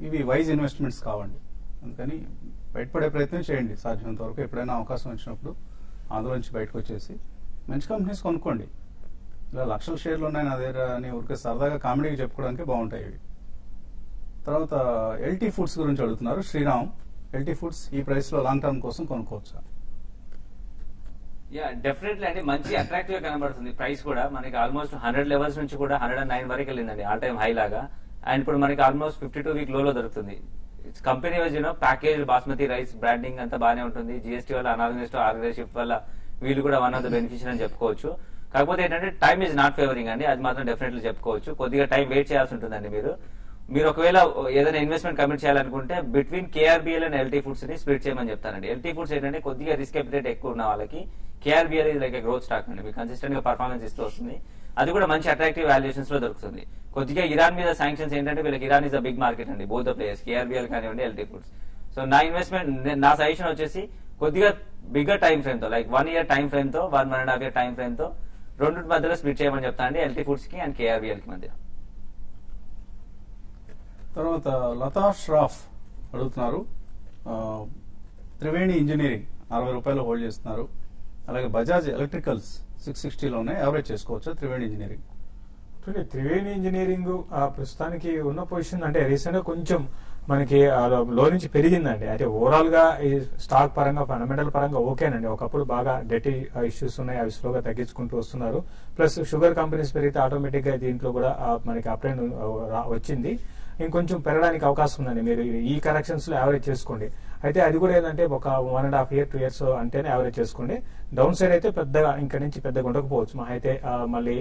ఇవి వైజ్ ఇన్వెస్ట్మెంట్స్ కావండి. అందుకని బయటపడే ప్రయత్నం చేయండి. సాధ్యమైనంత వరకు ఎప్పుడైనా అవకాశం వచ్చినప్పుడు అందులోంచి బయటకు వచ్చేసి మంచి కంపెనీస్ కొనుక్కోండి. ఇలా లక్షల షేర్లు ఉన్నాయి నా దగ్గర అని ఊరికే సరదాగా కామెడీకి చెప్పుకోవడానికి బాగుంటాయి ఇవి. తర్వాత ఎల్టీ ఫుడ్స్ గురించి అడుగుతున్నారు. శ్రీరామ్ ఎల్టీ ఫుడ్స్ ఈ ప్రైస్లో లాంగ్ టర్మ్ కోసం కొనుక్కోవచ్చా? యా డెఫినెట్లీ అంటే మంచి అట్రాక్టివ్గా కనబడుతుంది ప్రైస్ కూడా. మనకి ఆల్మోస్ట్ హండ్రెడ్ లెవెల్స్ నుంచి కూడా హండ్రెడ్ అండ్ నైన్ వరకు వెళ్ళిందండి ఆల్ టైమ్ హై లాగా. అండ్ ఇప్పుడు మనకి ఆల్మోస్ట్ ఫిఫ్టీ టూ వీక్ లోలో దొరుకుతుంది. Company wise you know package basmati rice branding అంతా బాగానే ఉంటుంది. జిఎస్టీ వల్ల అనార్గనైజ్డ్ ఆర్గనైజేషన్ వల్ల వీళ్ళు కూడా వన్ ఆఫ్ ద బెనిఫిషియర్ అని చెప్పుకోవచ్చు. కాకపోతే ఏంటంటే టైం ఇస్ నాట్ ఫేవరింగ్ అండి. అది మాత్రం డెఫినెట్లీ చెప్పుకోవచ్చు. కొద్దిగా టైం వెయిట్ చేయాల్సి ఉంటుందండి మీరు. మీరు ఒకవేళ ఏదైనా ఇన్వెస్ట్మెంట్ కమిట్ చేయాలనుకుంటే బిట్వీన్ కేఆర్బిఎల్ అండ్ ఎల్టీ ఫుడ్స్ని స్ప్లిట్ చేయమని చెప్తానండి. ఎల్టీ ఫుడ్స్ ఏంటంటే కొద్దిగా రిస్క్ ఎపిటేట్ ఎక్కువ ఉన్న వాళ్ళకి కేఆర్బిఎల్ ఇది లైక్ గ్రోత్ స్టాక్ అండి. మీకు కన్సిస్టెంట్గా పర్ఫార్మెన్స్ ఇస్తూ వస్తుంది. అది కూడా మంచి అట్రాక్టివ్ వాల్యుయేషన్స్లో దొరుకుతుంది. కొద్దిగా ఇరాన్ మీద శాంక్షన్స్ ఏంటంటే వీళ్ళకి Iran is a big market అండి. బోత్ ద ప్లేయర్స్ కేఆర్బిఎల్ కానివ్వండి ఎల్టీ ఫుడ్స్ సో నా ఇన్వెస్ట్మెంట్ నా సజెషన్ వచ్చేసి కొద్దిగా బిగ్గర్ టైం ఫ్రేమ్తో like one year time ఫ్రేమ్తో one one and half year time ఫ్రేమ్తో రెండు మధ్యలో స్ప్లిట్ చేయమని చెప్తానండి ఎల్టీ ఫుడ్స్కి అండ్ కేఆర్బిఎల్కి మధ్య తర్వాత లతా ష్రాఫ్ అడుగుతున్నారు. త్రివేణి ఇంజనీరింగ్ అరవై రూపాయలు హోల్డ్ చేస్తున్నారు. అలాగే బజాజ్ ఎలక్ట్రికల్స్ సిక్స్ సిక్స్టీలో ఉన్నాయి. యావరేజ్ చేసుకోవచ్చు త్రివేణి ఇంజనీరింగ్? చూడండి త్రివేణి ఇంజనీరింగ్ ఆ ప్రస్తుతానికి ఉన్న పొజిషన్ అంటే రీసెంట్గా కొంచెం మనకి ఆ లో- నుంచి పెరిగిందండి. అంటే ఓవరాల్గా ఈ స్టాక్ పరంగా ఫండమెంటల్ పరంగా ఓకేనండి. ఒకప్పుడు బాగా డెటీ ఇష్యూస్ ఉన్నాయి. అవి స్లోగా తగ్గించుకుంటూ వస్తున్నారు. ప్లస్ షుగర్ కంపెనీస్ పెరిగితే ఆటోమేటిక్గా దీంట్లో కూడా మనకి అప్ వచ్చింది. ఇంకొంచెం పెరగడానికి అవకాశం ఉందండి. మీరు ఈ కరెక్షన్స్లో యావరేజ్ చేసుకోండి. అయితే అది కూడా ఏంటంటే ఒక one and half year two years అంటేనే యావరేజ్ చేసుకోండి. డౌన్ సైడ్ అయితే పెద్దగా ఇంకా నుంచి పెద్దగా ఉండకపోవచ్చు. మా అయితే మళ్ళీ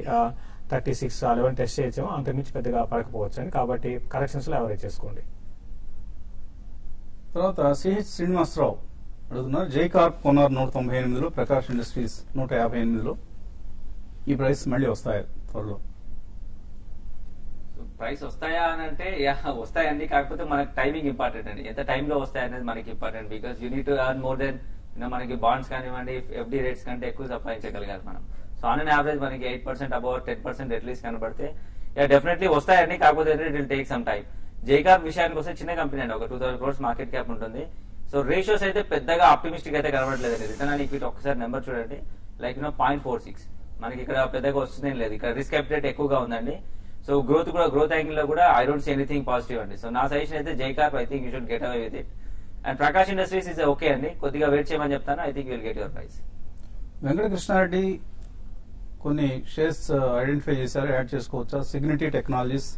థర్టీ సిక్స్ లెవెన్ టెస్ట్ చేసాము. అంతకుమించి పెద్దగా పడకపోవచ్చు అని కాబట్టి కరెక్షన్స్లో యావరేజ్ చేసుకోండి. తర్వాత సిహెచ్ శ్రీనివాసరావు అడుగుతున్నారు. జై కార్ప్ కొన్నారు నూట తొంభై ఎనిమిదిలో ప్రకాష్ ఇండస్ట్రీస్ నూట యాభై ఎనిమిదిలో. ఈ ప్రైస్ మళ్ళీ వస్తాయి త్వరలో. ప్రైస్ వస్తాయా అని అంటే యా వస్తాయండి. కాకపోతే మనకి టైమింగ్ ఇంపార్టెంట్ అండి. ఎంత టైంలో వస్తాయి అనేది మనకి important. Because unit earn more than మనకి బాండ్స్ కానివ్వండి ఎఫ్డి రేట్స్ కంటే ఎక్కువ సంపాదించగలిగారు మనం. సో ఆన్ అండ్ యావరేజ్ మనకి eight percent about ten percent at least కనబడితే యా డెఫినెట్లీ వస్తాయండి. కాకపోతే it will take some time జైకార్ విషయానికి వస్తే చిన్న కంపెనీ అండి. ఒక two thousand crores market cap ఉంటుంది. సో రేషియోస్ అయితే పెద్దగా ఆప్టిమిస్టిక్ అయితే కనబడలేదండి. రిటర్న్ అని ఇక్విటీ ఒకసారి నెంబర్ చూడండి. Like no point four six మనకి ఇక్కడ పెద్దగా వస్తుందేం లేదు. ఇక్కడ రిస్క్ అప్డేట్ ఎక్కువగా ఉందండి. సో గ్రోత్ కూడా గ్రోత్ యాంగిల్లో కూడా I don't see anything positive అండి. సో నా సజెషన్ అయితే Jaikar I think you should get away with it and Prakash industries is okay అండి. కొద్దిగా వెయిట్ చేయమని చెప్తాను. I think will get your price Venkatakrishnareddy కొన్ని షేర్స్ ఐడెంటిఫై చేశారు. Add చేసుకోవచ్చా? Cigniti Technologies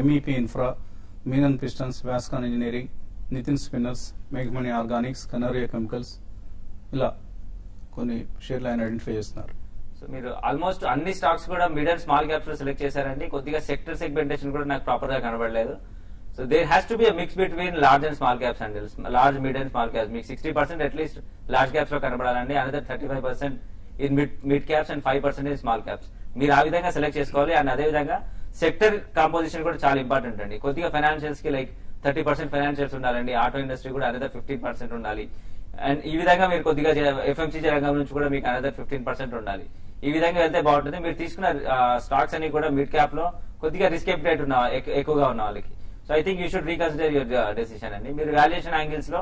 MEP Infra Menon Pistons Vascon Engineering Nitin Spinners మేఘమణి Organics Kanoria chemicals ఇలా కొన్ని షేర్లు ఆయన ఐడెంటిఫై చేస్తున్నారు. సో మీరు ఆల్మోస్ట్ అన్ని స్టాక్స్ కూడా మిడ్ అండ్ స్మాల్ క్యాప్స్లో సెలెక్ట్ చేశారండి. కొద్దిగా సెక్టర్ సెగ్మెంటేషన్ కూడా నాకు ప్రాపర్గా కనబడలేదు. So there has to be mix between large and small caps అండి large mid and small caps మీకు sixty percent at least large క్యాప్స్లో కనబడాలండి. Another thirty five percent in mid mid caps and five percent in small caps మీరు ఆ విధంగా select చేసుకోవాలి. And అదే విధంగా sector composition కూడా చాలా ఇంపార్టెంట్ అండి. కొద్దిగా ఫైనాన్షియల్స్కి లైక్ థర్టీ పర్సెంట్ ఫైనాన్షియల్స్ ఉండాలండి. ఆటో ఇండస్ట్రీ కూడా అనదర్ ఫిఫ్టీన్ పర్సెంట్ ఉండాలి. అండ్ ఈ విధంగా మీరు కొద్దిగా ఎఫ్ఎంసీజీ రంగం నుంచి కూడా మీకు అనదర్ ఫిఫ్టీన్ పర్సెంట్ ఉండాలి. ఈ విధంగా వెళ్తే బాగుంటుంది. మీరు తీసుకున్న స్టాక్స్ అన్ని కూడా మిడ్ క్యాప్లో కొద్దిగా రిస్క్ ఎపిటైట్ ఉన్న ఎక్కువగా ఉన్న వాళ్ళకి. So I think you should reconsider your decision అండి. మీరు వాల్యుయేషన్ యాంగిల్స్లో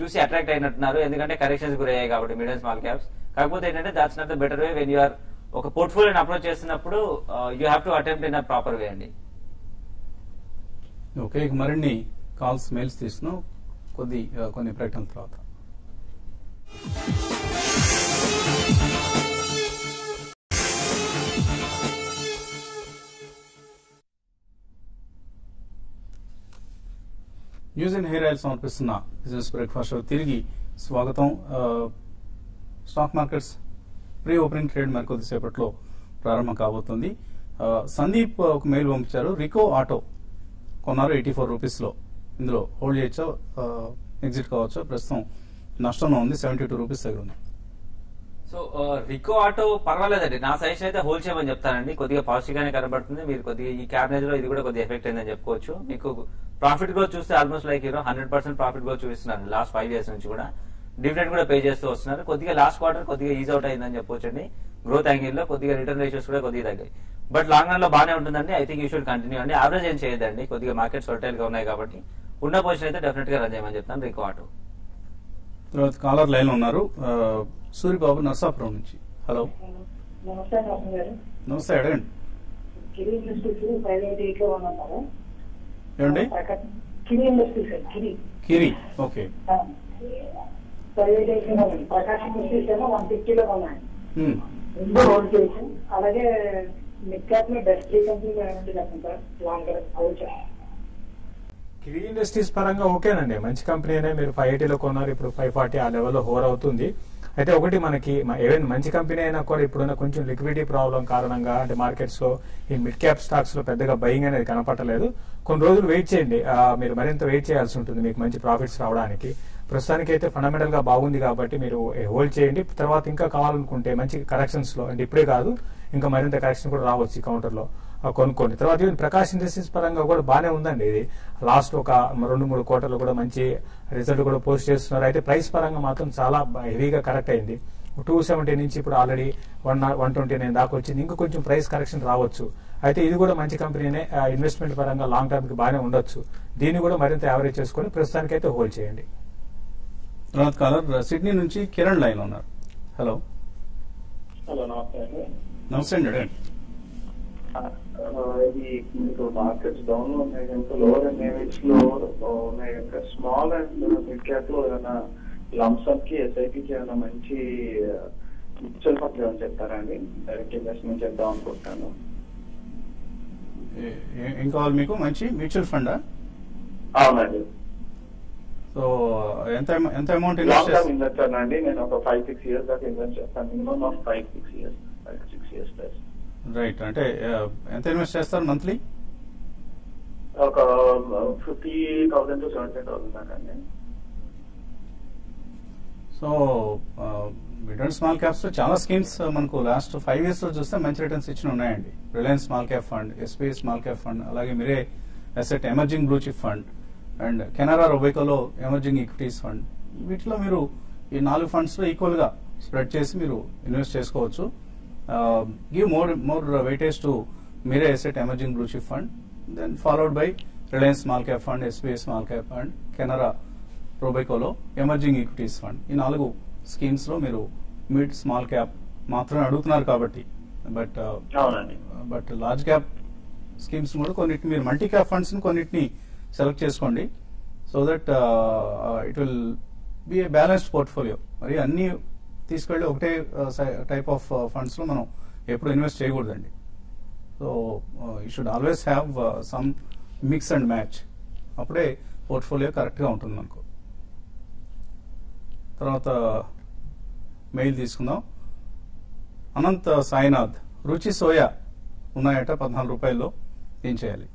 చూసి అట్రాక్ట్ అయినట్టున్నారు. ఎందుకంటే కరెక్షన్స్ గురయ్యాయి కాబట్టి మీడియం స్మాల్ క్యాప్స్ కాకపోతే ఏంటంటే that's not the better way when you are ఒక పోర్ట్ఫోలియోని అప్రోచ్ చేస్తున్నప్పుడు you have to attempt in a proper way అండి. ఓకే మరిన్ని కాల్స్ మెయిల్స్ తీసుకున్నాం. కొద్ది uh, కొన్ని ప్రకటన తర్వాత. న్యూస్ అండ్ హెయిర్ ఆయిల్ సమర్పిస్తున్న బిజినెస్ బ్రేక్ఫాస్ట్ తిరిగి స్వాగతం. Stock markets pre opening trade మరి కొద్దిసేపట్లో ప్రారంభం కాబోతుంది. సందీప్ ఒక మెయిల్ పంపించారు. రికో ఆటో కొన్నారు ఎయిటీ ఫోర్ రూపీస్లో. ఇందులో హోల్డ్ చేయొచ్చా? ఎగ్జిట్ కావచ్చో? ప్రస్తుతం నష్టంలో ఉంది. సెవెంటీ టూ రూపీస్ దగ్గర ఉంది. సో రికో ఆటో పర్వాలేదండి. నా సజెషన్ అయితే హోల్ చేయమని చెప్తానండి. కొద్దిగా పాజిటివ్ గానే కనబడుతుంది. మీరు కొద్దిగా ఈ క్యాబినెట్లో ఇది కూడా కొద్దిగా ఎఫెక్ట్ అయిందని చెప్పుకోవచ్చు. మీకు ప్రాఫిట్ గ్రోత్ చూస్తే almost like hero hundred percent profit growth చూపిస్తున్నారు లాస్ట్ ఫైవ్ ఇయర్స్ నుంచి కూడా. డివిడెండ్ కూడా పే చేస్తూ వస్తున్నారు. కొద్దిగా లాస్ట్ క్వార్టర్ కొద్దిగా ఈజ్ అవుట్ అయిందని చెప్పొచ్చు అండి గ్రోత్ యాంగిల్లో కొద్దిగా రిటర్న్ రేషియోస్ కూడా కొద్దిగా తగ్గాయి. బట్ లాంగ్ రన్లో బాగానే ఉంటుందండి. I think you should continue అండి. యావరేజ్ ఏం చేయదండి కొద్దిగా మార్కెట్స్ హోటల్గా ఉన్నాయి కాబట్టి ఉన్న పొజిషన్ అయితే డెఫినెట్గా రన్ చేయమని చెప్తాను. రికో ఆటో తర్వాత కాలర్ లైన్ ఉన్నారు. సూరిబాబు నర్సాపురం నుంచి. హలో. నమస్తే నమస్తే గారు. నమస్తే అడగండి. కిరి ఏమండి? ఓకే. ప్రకాశ్ వన్ ఫిఫ్టీలో ఉన్నాయి. ఉమ్. రెండు హోల్డ్ చేసి అలాగే మిడ్ క్యాప్లో బెస్ట్ త్రీ కంపెనీలు ఏమంటే చెప్పండి సార్ లాంగ్ అవుచా కిరీ ఇండస్ట్రీస్ పరంగా ఓకేనండి. మంచి కంపెనీనే మీరు ఫైవ్ ఎయిటీలో కొన్నారు. ఇప్పుడు ఫైవ్ ఫార్టీ ఆ లెవెల్లో హోర్ అవుతుంది. అయితే ఒకటి మనకి ఏవైనా మంచి కంపెనీ అయినా కూడా ఇప్పుడున్న కొంచెం లిక్విడిటీ ప్రాబ్లం కారణంగా అంటే మార్కెట్స్లో ఈ మిడ్ క్యాప్ స్టాక్స్లో పెద్దగా బయింగ్ అనేది కనపడలేదు. కొన్ని రోజులు వెయిట్ చేయండి. మీరు మరింత వెయిట్ చేయాల్సి ఉంటుంది మీకు మంచి ప్రాఫిట్స్ రావడానికి. ప్రస్తుతానికి అయితే ఫండమెంటల్గా బాగుంది కాబట్టి మీరు హోల్డ్ చేయండి. తర్వాత ఇంకా కావాలనుకుంటే మంచి కరెక్షన్స్లో అంటే ఇప్పుడే కాదు ఇంకా మరింత కరెక్షన్ కూడా రావచ్చు ఈ కౌంటర్లో కొనుక్కోండి. తర్వాత ఈవెన్ ప్రకాష్ ఇండస్ట్రీస్ పరంగా కూడా బాగానే ఉందండి ఇది. లాస్ట్ ఒక రెండు మూడు కోటర్లు కూడా మంచి రిజల్ట్ కూడా పోస్ట్ చేస్తున్నారు. అయితే ప్రైస్ పరంగా మాత్రం చాలా హెవీగా కరెక్ట్ అయింది. టూ సెవెంటీ నుంచి ఇప్పుడు already one one twenty nine దాకా వచ్చింది. ఇంకా కొంచెం ప్రైస్ కరెక్షన్ రావచ్చు. అయితే ఇది కూడా మంచి కంపెనీనే ఇన్వెస్ట్మెంట్ పరంగా లాంగ్ టర్మ్కి బాగానే ఉండొచ్చు. దీన్ని కూడా మరింత యావరేజ్ చేసుకొని ప్రస్తుతానికి అయితే హోల్డ్ చేయండి. తర్వాత కాలర్ సిడ్నీ నుంచి కిరణ్ లైన్ ఉన్నారు. హలో. హలో నమస్తే అండి. నమస్తే అండి ఇది మీకు మార్కెట్స్ డౌన్లో ఉన్నాయి కనుక లోవర్ అండ్లో ఉన్నాయి కనుక స్మాల్ అండ్ మిడ్ క్యాప్లో ఏమైనా లంసమ్కి ఎస్ఐపికి ఏమైనా మంచి మ్యూచువల్ ఫండ్స్ ఏమైనా చెప్తారా అండి? డైరెక్ట్ ఇన్వెస్ట్మెంట్ చేద్దాం అనుకుంటాను. ఏ- కావాలి మీకు? మంచి మ్యూచువల్ ఫండా అవునండి. సో ఎంత ఎంత అమౌంట్ ఇన్వెస్ట్ ఇన్వెస్టర్ అండి. నేను ఒక ఫైవ్ సిక్స్ ఇయర్స్ దాకా ఇన్వెస్ట్ చేస్తాను. Minimum of five six years five six years plus right అంటే ఎంత ఇన్వెస్ట్ చేస్తారు మంత్లీ ఒక fifty thousand to seventy thousand దాకా అండి. సో మిడ్ అండ్ స్మాల్ క్యాప్స్లో చాలా స్కీమ్స్ మనకు లాస్ట్ ఫైవ్ ఇయర్స్లో చూస్తే మంచి రిటర్న్స్ ఇచ్చిన ఉన్నాయండి. Reliance small cap fund SBI small cap fund అలాగే Mirae asset emerging blue chip fund and Canara రొబేకోలో emerging equities fund వీటిలో మీరు ఈ నాలుగు ఫండ్స్లో ఈక్వల్గా స్ప్రెడ్ చేసి మీరు ఇన్వెస్ట్ చేసుకోవచ్చు. Give more more weightage to Mirae asset emerging blue chip fund then followed by Reliance small cap fund SBI small cap fund Canara రోబేకోలో emerging equities fund ఈ నాలుగు స్కీమ్స్లో మీరు మిడ్ స్మాల్ క్యాప్ మాత్రమే అడుగుతున్నారు కాబట్టి but but large cap schemes కూడా కొన్నిటిని మీరు multi cap funds కొన్నిటిని సెలెక్ట్ చేసుకోండి so that it will be a balanced portfolio మరి అన్ని తీసుకెళ్ళి ఒకటే టైప్ ఆఫ్ ఫండ్స్లో మనం ఎప్పుడు ఇన్వెస్ట్ చేయకూడదండి. So you should always have some mix and match అప్పుడే పోర్ట్ఫోలియో కరెక్ట్గా ఉంటుంది మనకు. తర్వాత మెయిల్ తీసుకుందాం. అనంత్ సాయినాథ్ రుచి సోయా ఉన్నాయట పద్నాలుగు రూపాయల్లో. ఏం చేయాలి?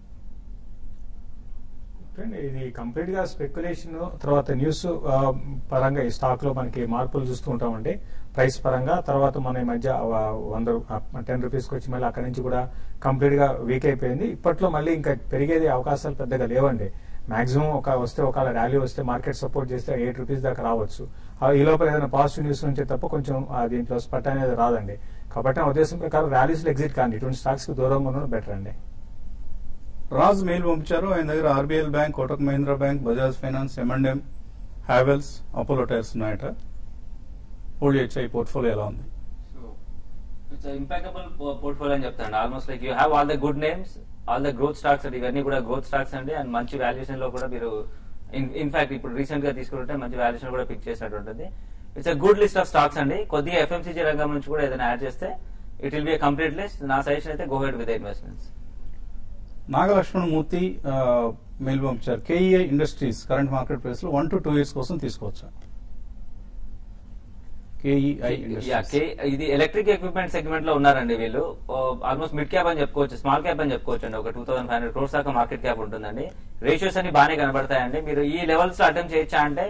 ఇది కంప్లీట్గా స్పెక్యులేషన్ తర్వాత న్యూస్ పరంగా ఈ స్టాక్లో మనకి మార్పులు చూస్తూ ఉంటామండి. ప్రైస్ పరంగా తర్వాత మన ఈ మధ్య వంద టెన్ రూపీస్ వచ్చి మళ్ళీ అక్కడి నుంచి కూడా కంప్లీట్గా వీక్ అయిపోయింది. ఇప్పట్లో మళ్ళీ ఇంకా పెరిగేది అవకాశాలు పెద్దగా లేవండి. మాక్సిమం ఒక వస్తే ఒకవేళ ర్యాలీ వస్తే మార్కెట్ సపోర్ట్ చేస్తే ఎయిట్ రూపీస్ దాకా రావచ్చు. ఈ లోపల ఏదైనా పాజిటివ్ న్యూస్ నుంచి తప్ప కొంచెం దీంట్లో స్పట్ అనేది రాదండి. కాబట్టి నా ఉద్దేశం ప్రకారం ర్యాలీస్ ఎగ్జిట్ కానీ ఇటువంటి స్టాక్స్కి దూరంగా ఉండడం బెటర్ అండి. రాజ్ మెయిల్ పంపించారు. ఆయన దగ్గర RBL bank Kotak Mahindra bank Bajaj finance M and M Havells Apollo tyres ఉన్నాయట. హోల్డ్ చేయొచ్చా ఈ పోర్ట్ఫోలియో ఎలా ఉంది? ఇట్స్ ఇంపాక్టబుల్ పోర్ట్ఫోలియో అని చెప్తాను almost like you have all the good names all the growth stocks అండి ఇవన్నీ కూడా గ్రోత్ స్టాక్స్ అండి. అండ్ మంచి వాల్యుయేషన్లో కూడా మీరు ఇన్ఫాక్ట్ ఇప్పుడు రీసెంట్గా తీసుకుంటే మంచి వాల్యుయేషన్ కూడా పిక్ చేసినట్టు ఉంటుంది it's a good list of stocks అండి. కొద్దిగా ఎఫ్ఎంసీజీ రంగం నుంచి కూడా ఏదైనా యాడ్ చేస్తే it will be complete list నా సజెషన్ అయితే go ahead with investments Nagalakshmanamurthy mail పంపించారు కేఈఐ ఇండస్ట్రీస్ కరెంట్ మార్కెట్ ప్రైస్లో వన్ టు టూ ఇయర్స్ కోసం తీసుకోవచ్చా ఇది ఎలక్ట్రిక్ ఎక్విప్మెంట్ సెగ్మెంట్లో ఉన్నారండి వీళ్ళు. ఆల్మోస్ట్ మిడ్ క్యాప్ అని చెప్పుకోవచ్చు స్మాల్ క్యాప్ అని చెప్పుకోవచ్చు అండి ఒక two thousand five hundred crores దాకా మార్కెట్ క్యాప్ ఉంటుందండి. రేషియోస్ అన్ని బాగానే కనబడతాయండి. మీరు ఈ లెవెల్స్లో అటెంప్ట్ చేయొచ్చా అంటే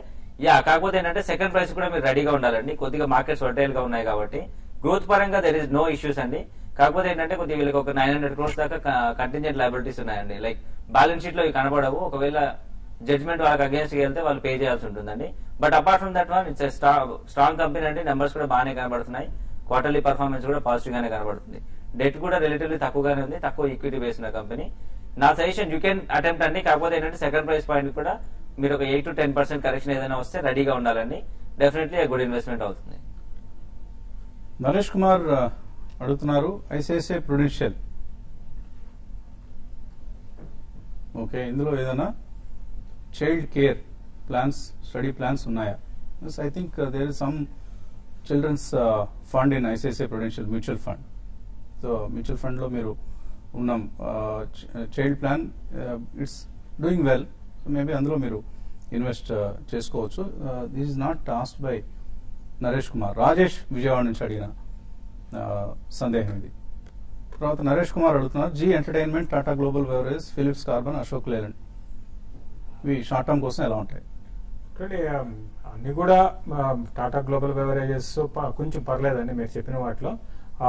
యా కాకపోతే ఏంటంటే సెకండ్ ప్రైస్ కూడా మీరు రెడీగా ఉండాలండి. కొద్దిగా మార్కెట్స్ వర్టైల్గా ఉన్నాయి కాబట్టి. గ్రోత్ పరంగా దర్ ఇస్ నో ఇష్యూస్ అండి. కాకపోతే ఏంటంటే కొద్దిగా వీళ్ళకి ఒక నైన్ హండ్రెడ్ క్రోర్స్ దాకా కంటింజెంట్ లైబిలిటీస్ ఉన్నాయండి. లైక్ బ్యాలెన్స్ షీట్లో కనబడవు. ఒకవేళ జడ్జ్మెంట్ వాళ్ళకి అగేన్స్ట్ వెళ్తే వాళ్ళు పే చేయాల్సి ఉంటుందండి. But apart from that one it's strong company అండి. నెంబర్స్ కూడా బాగానే కనబడుతున్నాయి. క్వార్టర్లీ పర్ఫార్మెన్స్ కూడా పాజిటివ్ గానే కనబడుతుంది. డెట్ కూడా రిలేటివ్లీ తక్కువగానే ఉంది. తక్కువ ఈక్విటీ బేస్ ఉన్న కంపెనీ నా సజెషన్ యూ కెన్ అటెంప్ట్ అండి. కాకపోతే ఏంటంటే సెకండ్ ప్రైస్ పాయింట్ కూడా మీరు ఒక eight to ten percent correction ఏదైనా వస్తే రెడీగా ఉండాలండి. డెఫినెట్లీ గుడ్ ఇన్వెస్ట్మెంట్ అవుతుంది. నరేష్ కుమార్ అడుగుతున్నారు. ఐసిఐసిఐ ప్రొడెన్షియల్ ఓకే ఇందులో ఏదైనా child care plans study plans ఉన్నాయా? I think there is some children's fund in ICICI Prudential mutual fund so mutual ఫండ్లో మీరు ఉన్న. Child plan it's doing well so maybe అందులో మీరు ఇన్వెస్ట్ చేసుకోవచ్చు. This is not task by Naresh Kumar Rajesh Vijayawada నుంచి అడిగిన సందేహం ఇది. తర్వాత నరేష్ కుమార్ అడుగుతున్నారు Zee entertainment Tata global beverage Phillips Carbon Ashok Leyland. ఇవి షార్ట్ టర్మ్ కోసం ఎలా ఉంటాయి? అన్ని కూడా టాటా గ్లోబల్ బెవరేజెస్ ప- కొంచెం పర్లేదండి మీరు చెప్పిన వాటిలో.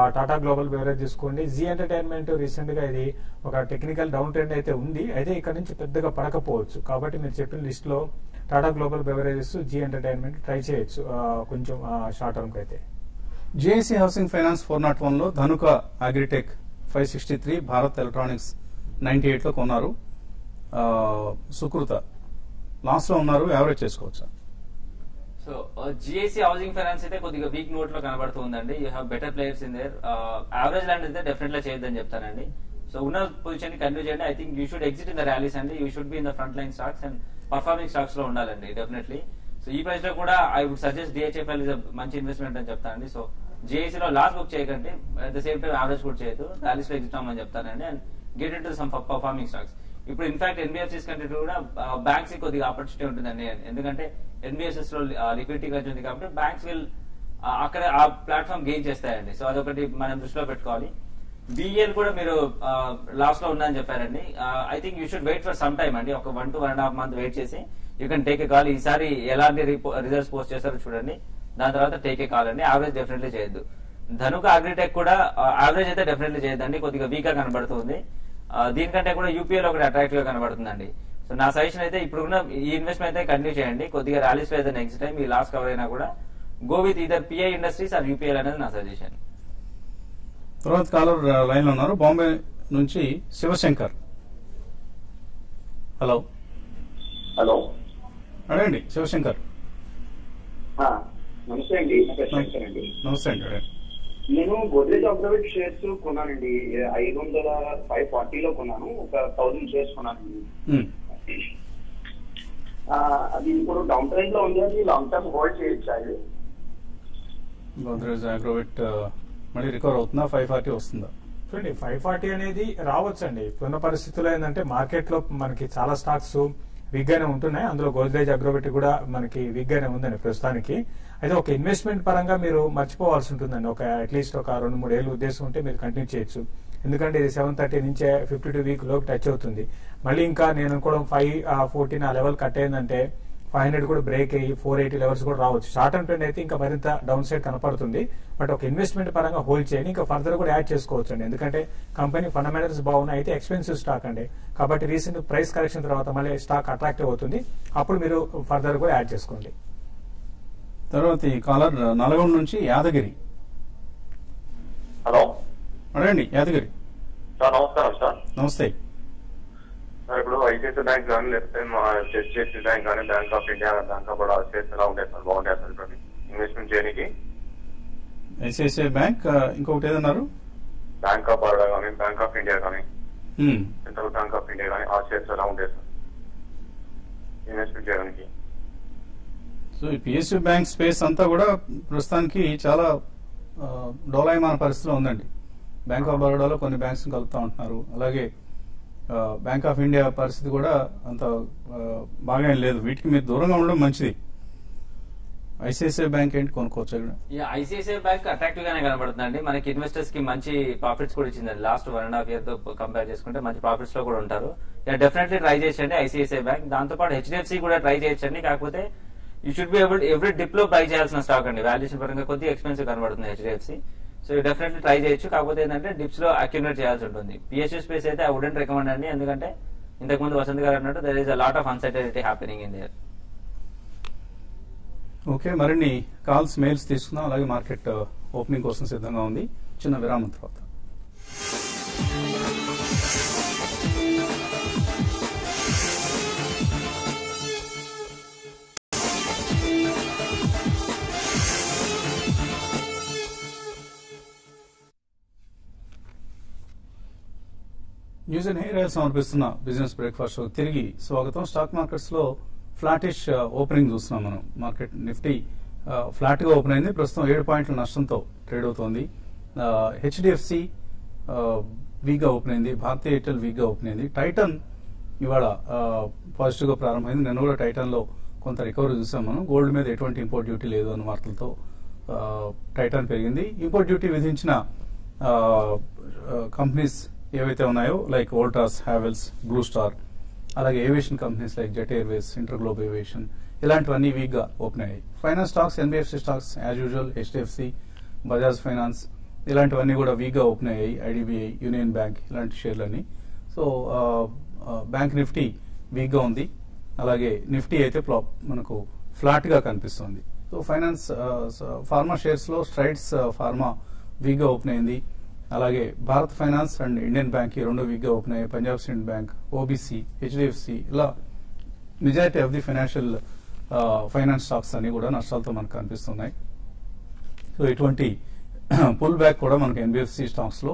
టాటా గ్లోబల్ బెవరేజ్ తీసుకోండి. జీ ఎంటర్టైన్మెంట్ రీసెంట్గా ఇది ఒక టెక్నికల్ డౌన్ ట్రెండ్ అయితే ఉంది. అయితే ఇక్కడ నుంచి పెద్దగా పడకపోవచ్చు. కాబట్టి మీరు చెప్పిన లిస్ట్లో Tata global beverages Zee entertainment try చేయొచ్చు. కొంచెం షార్ట్ టర్మ్ అయితే JAC housing finance four naught వన్లో Dhanuka agritech five sixty three Bharat electronics ninety ఎయిట్లో కొన్నారు. సుకృత. లాస్ట్లో ఉన్నారు యావరేజ్ చేసుకోవచ్చా? సో జిఐసి హౌసింగ్ ఫైనాన్స్ అయితే కొద్దిగా వీక్ నోట్లో కనబడుతుందండి you have better players in there average land అయితే డెఫినెట్గా చేయొద్దని చెప్తానండి. సో ఉన్న పొజిషన్ని కంటిన్యూ చేయండి. I think you should exit in the rallies అండి. You should be in the front line stocks and performing స్టాక్స్లో ఉండాలండి డెఫినెట్లీ సో ఈ ప్రైస్లో కూడా I would suggest DHFL is మంచి ఇన్వెస్ట్మెంట్ అని చెప్తానండి. సో జేఏసీ లో లాస్ట్ బుక్ చేయకండి. At the same time average కూడా చేయదు ర్యాలీస్లో ఎగ్జిట్ అవ్వమని చెప్తానండి. And get in to some performing stocks ఇప్పుడు ఇన్ఫాక్ట్ ఎన్బిఎఫ్సిస్ కంటే కూడా బ్యాంక్స్కి కొద్దిగా ఆపర్చునిటీ ఉంటుందండి. ఎందుకంటే ఎన్బిఎఫ్సిస్లో లిక్విడిటీ కొంచెం ఉంది కాబట్టి బ్యాంక్స్ విల్ అక్కడ ఆ ప్లాట్ఫామ్ గెయిన్ చేస్తాయండి. సో అదొకటి మనం దృష్టిలో పెట్టుకోవాలి. బిఎల్ కూడా మీరు లాస్ట్లో ఉందని చెప్పారండి. I think you should wait for some time అండి. ఒక one to one and half month wait చేసి you can take a call. ఈసారి ఎలాంటి రిజల్ట్స్ పోస్ట్ చేస్తారో చూడండి. దాని తర్వాత టేక్ ఏ కాల్ అండి. యావరేజ్ డెఫినెట్లీ చేయొద్దు. ధనుక అగ్రిటెక్ కూడా యావరేజ్ అయితే డెఫినెట్లీ చేయొద్దండి. కొద్దిగా వీక్గా కనబడుతుంది దీనికంటే కూడా యూపీఏలో ఒకటి అట్రాక్టివ్గా కనబడుతుందండి. సో నా సజెషన్ అయితే ఇప్పుడు ఉన్న ఈ ఇన్వెస్ట్మెంట్ అయితే కంటిన్యూ చేయండి. కొద్దిగా ర్యాలీస్లో అయితే నెక్స్ట్ టైం ఈ లాస్ట్ కవర్ అయినా కూడా go with either PI industries or UPL అనేది నా సజెషన్. తర్వాత కాలర్ లైన్లో ఉన్నారు. బాంబే నుంచి శివశంకర్. హలో. హలో. అడగండి శివశంకర్. ఆ, నమస్తే అండి అండి. నమస్తే అండి నేను గోద్రేజ్ అబ్జర్వేట్ షేర్స్ కొన్నానండి. ఐదు వందల ఫైవ్ ఫార్టీలో కొన్నాను ఒక థౌసండ్ షేర్స్. ఆ, అది ఇప్పుడు డౌన్ ట్రెండ్లో ఉంది అది లాంగ్ టర్మ్ హోల్డ్ చేయొచ్చు అది గోద్రేజ్ అగ్రోవెట్ మళ్ళీ రికవర్ అవుతుందా? ఫైవ్ ఫార్టీ వస్తుందా? చూడండి ఫైవ్ ఫార్టీ అనేది రావచ్చండి. ఇప్పుడున్న పరిస్థితుల్లో ఏంటంటే మార్కెట్లో మనకి చాలా స్టాక్స్ విగ్గానే ఉంటున్నాయి. అందులో గోద్రేజ్ అగ్రోబెట్ కూడా మనకి విగ్గానే ఉందండి ప్రస్తుతానికి. అయితే ఒక ఇన్వెస్ట్మెంట్ పరంగా మీరు మర్చిపోవాల్సి ఉంటుందండి. ఒక అట్లీస్ట్ ఒక రెండు మూడు ఏళ్ళు ఉద్దేశం ఉంటే మీరు కంటిన్యూ చేయొచ్చు. ఎందుకంటే ఇది సెవెన్ థర్టీ నుంచే ఫిఫ్టీ టూ వీక్లోకి టచ్ అవుతుంది. మళ్ళీ ఇంకా నేను అనుకోవడం ఫైవ్ ఫోర్టీన్ ఆ లెవెల్ కట్ అయిందంటే ఫైవ్ హండ్రెడ్ కూడా బ్రేక్ అయ్యి ఫోర్ ఎయిటీ లెవెల్స్ కూడా రావచ్చు. షార్ట్ టర్మ్ ట్రెండ్ అయితే ఇంకా మరింత డౌన్ సైడ్ కనపడుతుంది. బట్ ఒక ఇన్వెస్ట్మెంట్ పరంగా హోల్డ్ చేయండి. ఇంకా ఫర్దర్ కూడా యాడ్ చేసుకోవచ్చు అండి ఎందుకంటే కంపెనీ ఫండమెంటల్స్ బాగున్నాయి అయితే ఎక్స్పెన్సివ్ స్టాక్ అండి. కాబట్టి రీసెంట్ ప్రైస్ కరెక్షన్ తర్వాత మళ్ళీ స్టాక్ అట్రాక్టివ్ అవుతుంది. అప్పుడు మీరు ఫర్దర్ కూడా యాడ్ చేసుకోండి. తర్వాత ఈ కాలర్ నల్గొండ నుంచి యాదగిరి. హలో. అడగండి యాదగిరి. సార్ నమస్కారం సార్. నమస్తే. ఇప్పుడు ఐసిఐసి బ్యాంక్ కానీ లేకపోతే మా హెచ్డిఎఫ్సి బ్యాంక్ కానీ bank of India bank of Baroda shares ఎలా ఉంటాయి సార్ బాగుంటాయి సార్ ఇన్వెస్ట్మెంట్ చేయడానికి ఐసిఐసిఐ బ్యాంక్ ఇంకొకటి ఏదన్నారు? బ్యాంక్ ఆఫ్ బరోడా కానీ బ్యాంక్ ఆఫ్ ఇండియా కానీ. సెంట్రల్ బ్యాంక్ ఆఫ్ ఇండియా కానీ ఆ షేర్స్ ఎలా ఉంటాయి సార్ ఇన్వెస్ట్మెంట్ చేయడానికి సో ఈ పిఎస్యు బ్యాంక్ స్పేస్ అంతా కూడా ప్రస్తుతానికి చాలా డోలాయమాన పరిస్థితిలో ఉందండి. బ్యాంక్ ఆఫ్ బరోడాలో కొన్ని బ్యాంక్స్ కలుపుతా ఉంటున్నారు. అలాగే బ్యాంక్ ఆఫ్ ఇండియా పరిస్థితి కూడా అంత బాగా ఏం లేదు. వీటికి మీరు దూరంగా ఉండడం మంచిది. ఐసిఐసిఐ బ్యాంక్ ఏంటి కొనుక్కోవచ్చు ఐసిఐసిఐ బ్యాంక్ అట్రాక్టివ్ గానే కనబడుతుందండి. మనకి ఇన్వెస్టర్స్కి మంచి ప్రాఫిట్స్ కూడా ఇచ్చిందండి. లాస్ట్ వన్ అండ్ హాఫ్ ఇయర్తో కంపేర్ చేసుకుంటే మంచి ప్రాఫిట్స్లో కూడా ఉంటారు. డెఫినెట్లీ ట్రై చేయండి ఐసిఐసిఐ బ్యాంక్. దాంతో పాటు హెచ్డిఎఫ్సి కూడా ట్రై చేయొచ్చండి. కాకపోతే you should be able every డిప్లో buy చేయాల్సిన స్టాక్ అండి. వాల్యుయేషన్ పరంగా కొద్దిగా ఎక్స్పెన్సివ్ కనబడుతుంది హెచ్డిఎఫ్సి సో డెఫినెట్లీ ట్రై చేయొచ్చు. కాకపోతే ఏంటంటే డిప్స్లో అక్యుమిలేట్ చేయాల్సి ఉంటుంది. పిఎస్యూ స్పేస్ అయితే ఐ వుడెంట్ రికమెండ్ అండి. ఎందుకంటే ఇంతకు ముందు వసంత్ గారు అన్నట్టు there is a lot of uncertainty happening in there okay మరిన్ని కాల్స్ మెయిల్స్ తీసుకుందాం. అలాగే మార్కెట్ ఓపెనింగ్ కోసం సిద్ధంగా ఉంది. చిన్న విరామం తర్వాత. న్యూస్ అండ్ హెయిర్ సమర్పిస్తున్న బిజినెస్ బ్రేక్ఫాస్ట్ తిరిగి స్వాగతం. స్టాక్ మార్కెట్స్లో ఫ్లాటిష్ ఓపెనింగ్ చూస్తున్నాం మనం. మార్కెట్ నిఫ్టీ ఫ్లాట్గా ఓపెన్ అయింది. ప్రస్తుతం ఏడు పాయింట్ల నష్టంతో ట్రేడ్ అవుతోంది. హెచ్డిఎఫ్సి వీక్గా ఓపెన్ అయింది. భారతీయ ఎయిర్టెల్ వీక్గా ఓపెన్ అయింది. టైటన్ ఇవాళ పాజిటివ్గా ప్రారంభమైంది. నిన్న కూడా టైటన్లో కొంత రికవరీ చూసాం మనం. గోల్డ్ మీద ఎటువంటి ఇంపోర్ట్ డ్యూటీ లేదు అన్న వార్తలతో టైటన్ టైటాన్ పెరిగింది. ఇంపోర్ట్ డ్యూటీ విధించిన కంపెనీస్ ఏవైతే ఉన్నాయో like Voltas Havells blue star అలాగే aviation companies like Jet Airways InterGlobe aviation ఇలాంటివన్నీ వీక్గా ఓపెన్ అయ్యాయి finance stocks NBFC stocks as usual HDFC Bajaj finance ఇలాంటివన్నీ కూడా వీక్గా ఓపెన్ అయ్యాయి ఐడిబిఐ యూనియన్ బ్యాంక్ ఇలాంటి షేర్లన్నీ. సో బ్యాంక్ నిఫ్టీ వీక్గా ఉంది. అలాగే నిఫ్టీ అయితే మనకు ఫ్లాట్గా కనిపిస్తుంది సో ఫైనాన్స్ ఫార్మా షేర్స్లో స్ట్రైట్స్ ఫార్మా వీక్గా ఓపెన్ అయింది. అలాగే Bharat finance and Indian bank ఈ రెండు వీక్గా ఓపెన్ అయ్యాయి. Punjab state bank OBC HDFC ఇలా majority of the financial finance stocks అన్ని కూడా నష్టాలతో మనకు కనిపిస్తున్నాయి. సో ఇటువంటి పుల్ బ్యాక్ కూడా మనకు ఎన్బిఎఫ్సి స్టాక్స్లో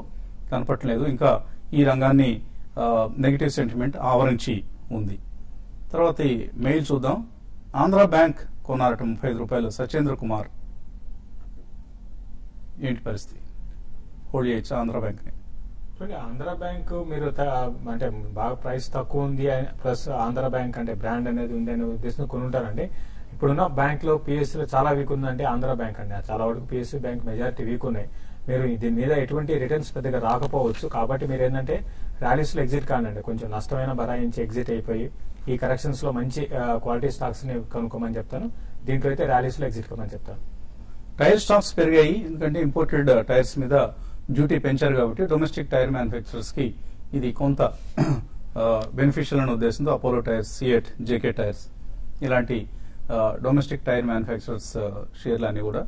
కనపట్లేదు ఇంకా ఈ రంగాన్ని నెగిటివ్ సెంటిమెంట్ ఆవరించి ఉంది. తర్వాత మెయిల్ చూద్దాం. ఆంధ్ర బ్యాంక్ కొన్నారట ముప్పై ఐదు రూపాయలు. సచేంద్ర కుమార్ ఏంటి పరిస్థితి? హోల్డ్ చేయొచ్చా ఆంధ్ర బ్యాంక్ని చూడండి ఆంధ్ర బ్యాంక్ మీరు అంటే బాగా ప్రైస్ తక్కువ ఉంది ప్లస్ ఆంధ్ర బ్యాంక్ అంటే బ్రాండ్ అనేది ఉంది అనే ఉద్దేశం కొని ఉంటారండి ఇప్పుడున్న బ్యాంక్లో పిఎస్సీ లో చాలా వీక్ ఉందంటే ఆంధ్ర బ్యాంక్ అండి. చాలా వరకు పిఎస్సీ బ్యాంక్ మెజారిటీ వీక్ ఉన్నాయి. మీరు దీని మీద ఎటువంటి రిటర్న్స్ పెద్దగా రాకపోవచ్చు. కాబట్టి మీరు ఏంటంటే ర్యాలీస్లో ఎగ్జిట్ కానండి. కొంచెం నష్టమైన బరాయించి ఎగ్జిట్ అయిపోయి ఈ కరెక్షన్స్లో మంచి క్వాలిటీ స్టాక్స్ని కనుక్కోమని చెప్తాను. దీంట్లో అయితే ర్యాలీస్లో ఎగ్జిట్ కమని చెప్తాను. టైర్ స్టాక్స్ పెరిగాయి. ఎందుకంటే ఇంపోర్టెడ్ టైర్స్ మీద డ్యూటీ పెంచారు కాబట్టి డొమెస్టిక్ టైర్ మ్యానుఫ్యాక్చరర్స్కి ఇది కొంత బెనిఫిషియల్ అనే ఉద్దేశంతో Apollo tyres CEAT JK tyres ఇలాంటి డొమెస్టిక్ టైర్ మ్యానుఫ్యాక్చరర్స్ షేర్లు అన్నీ కూడా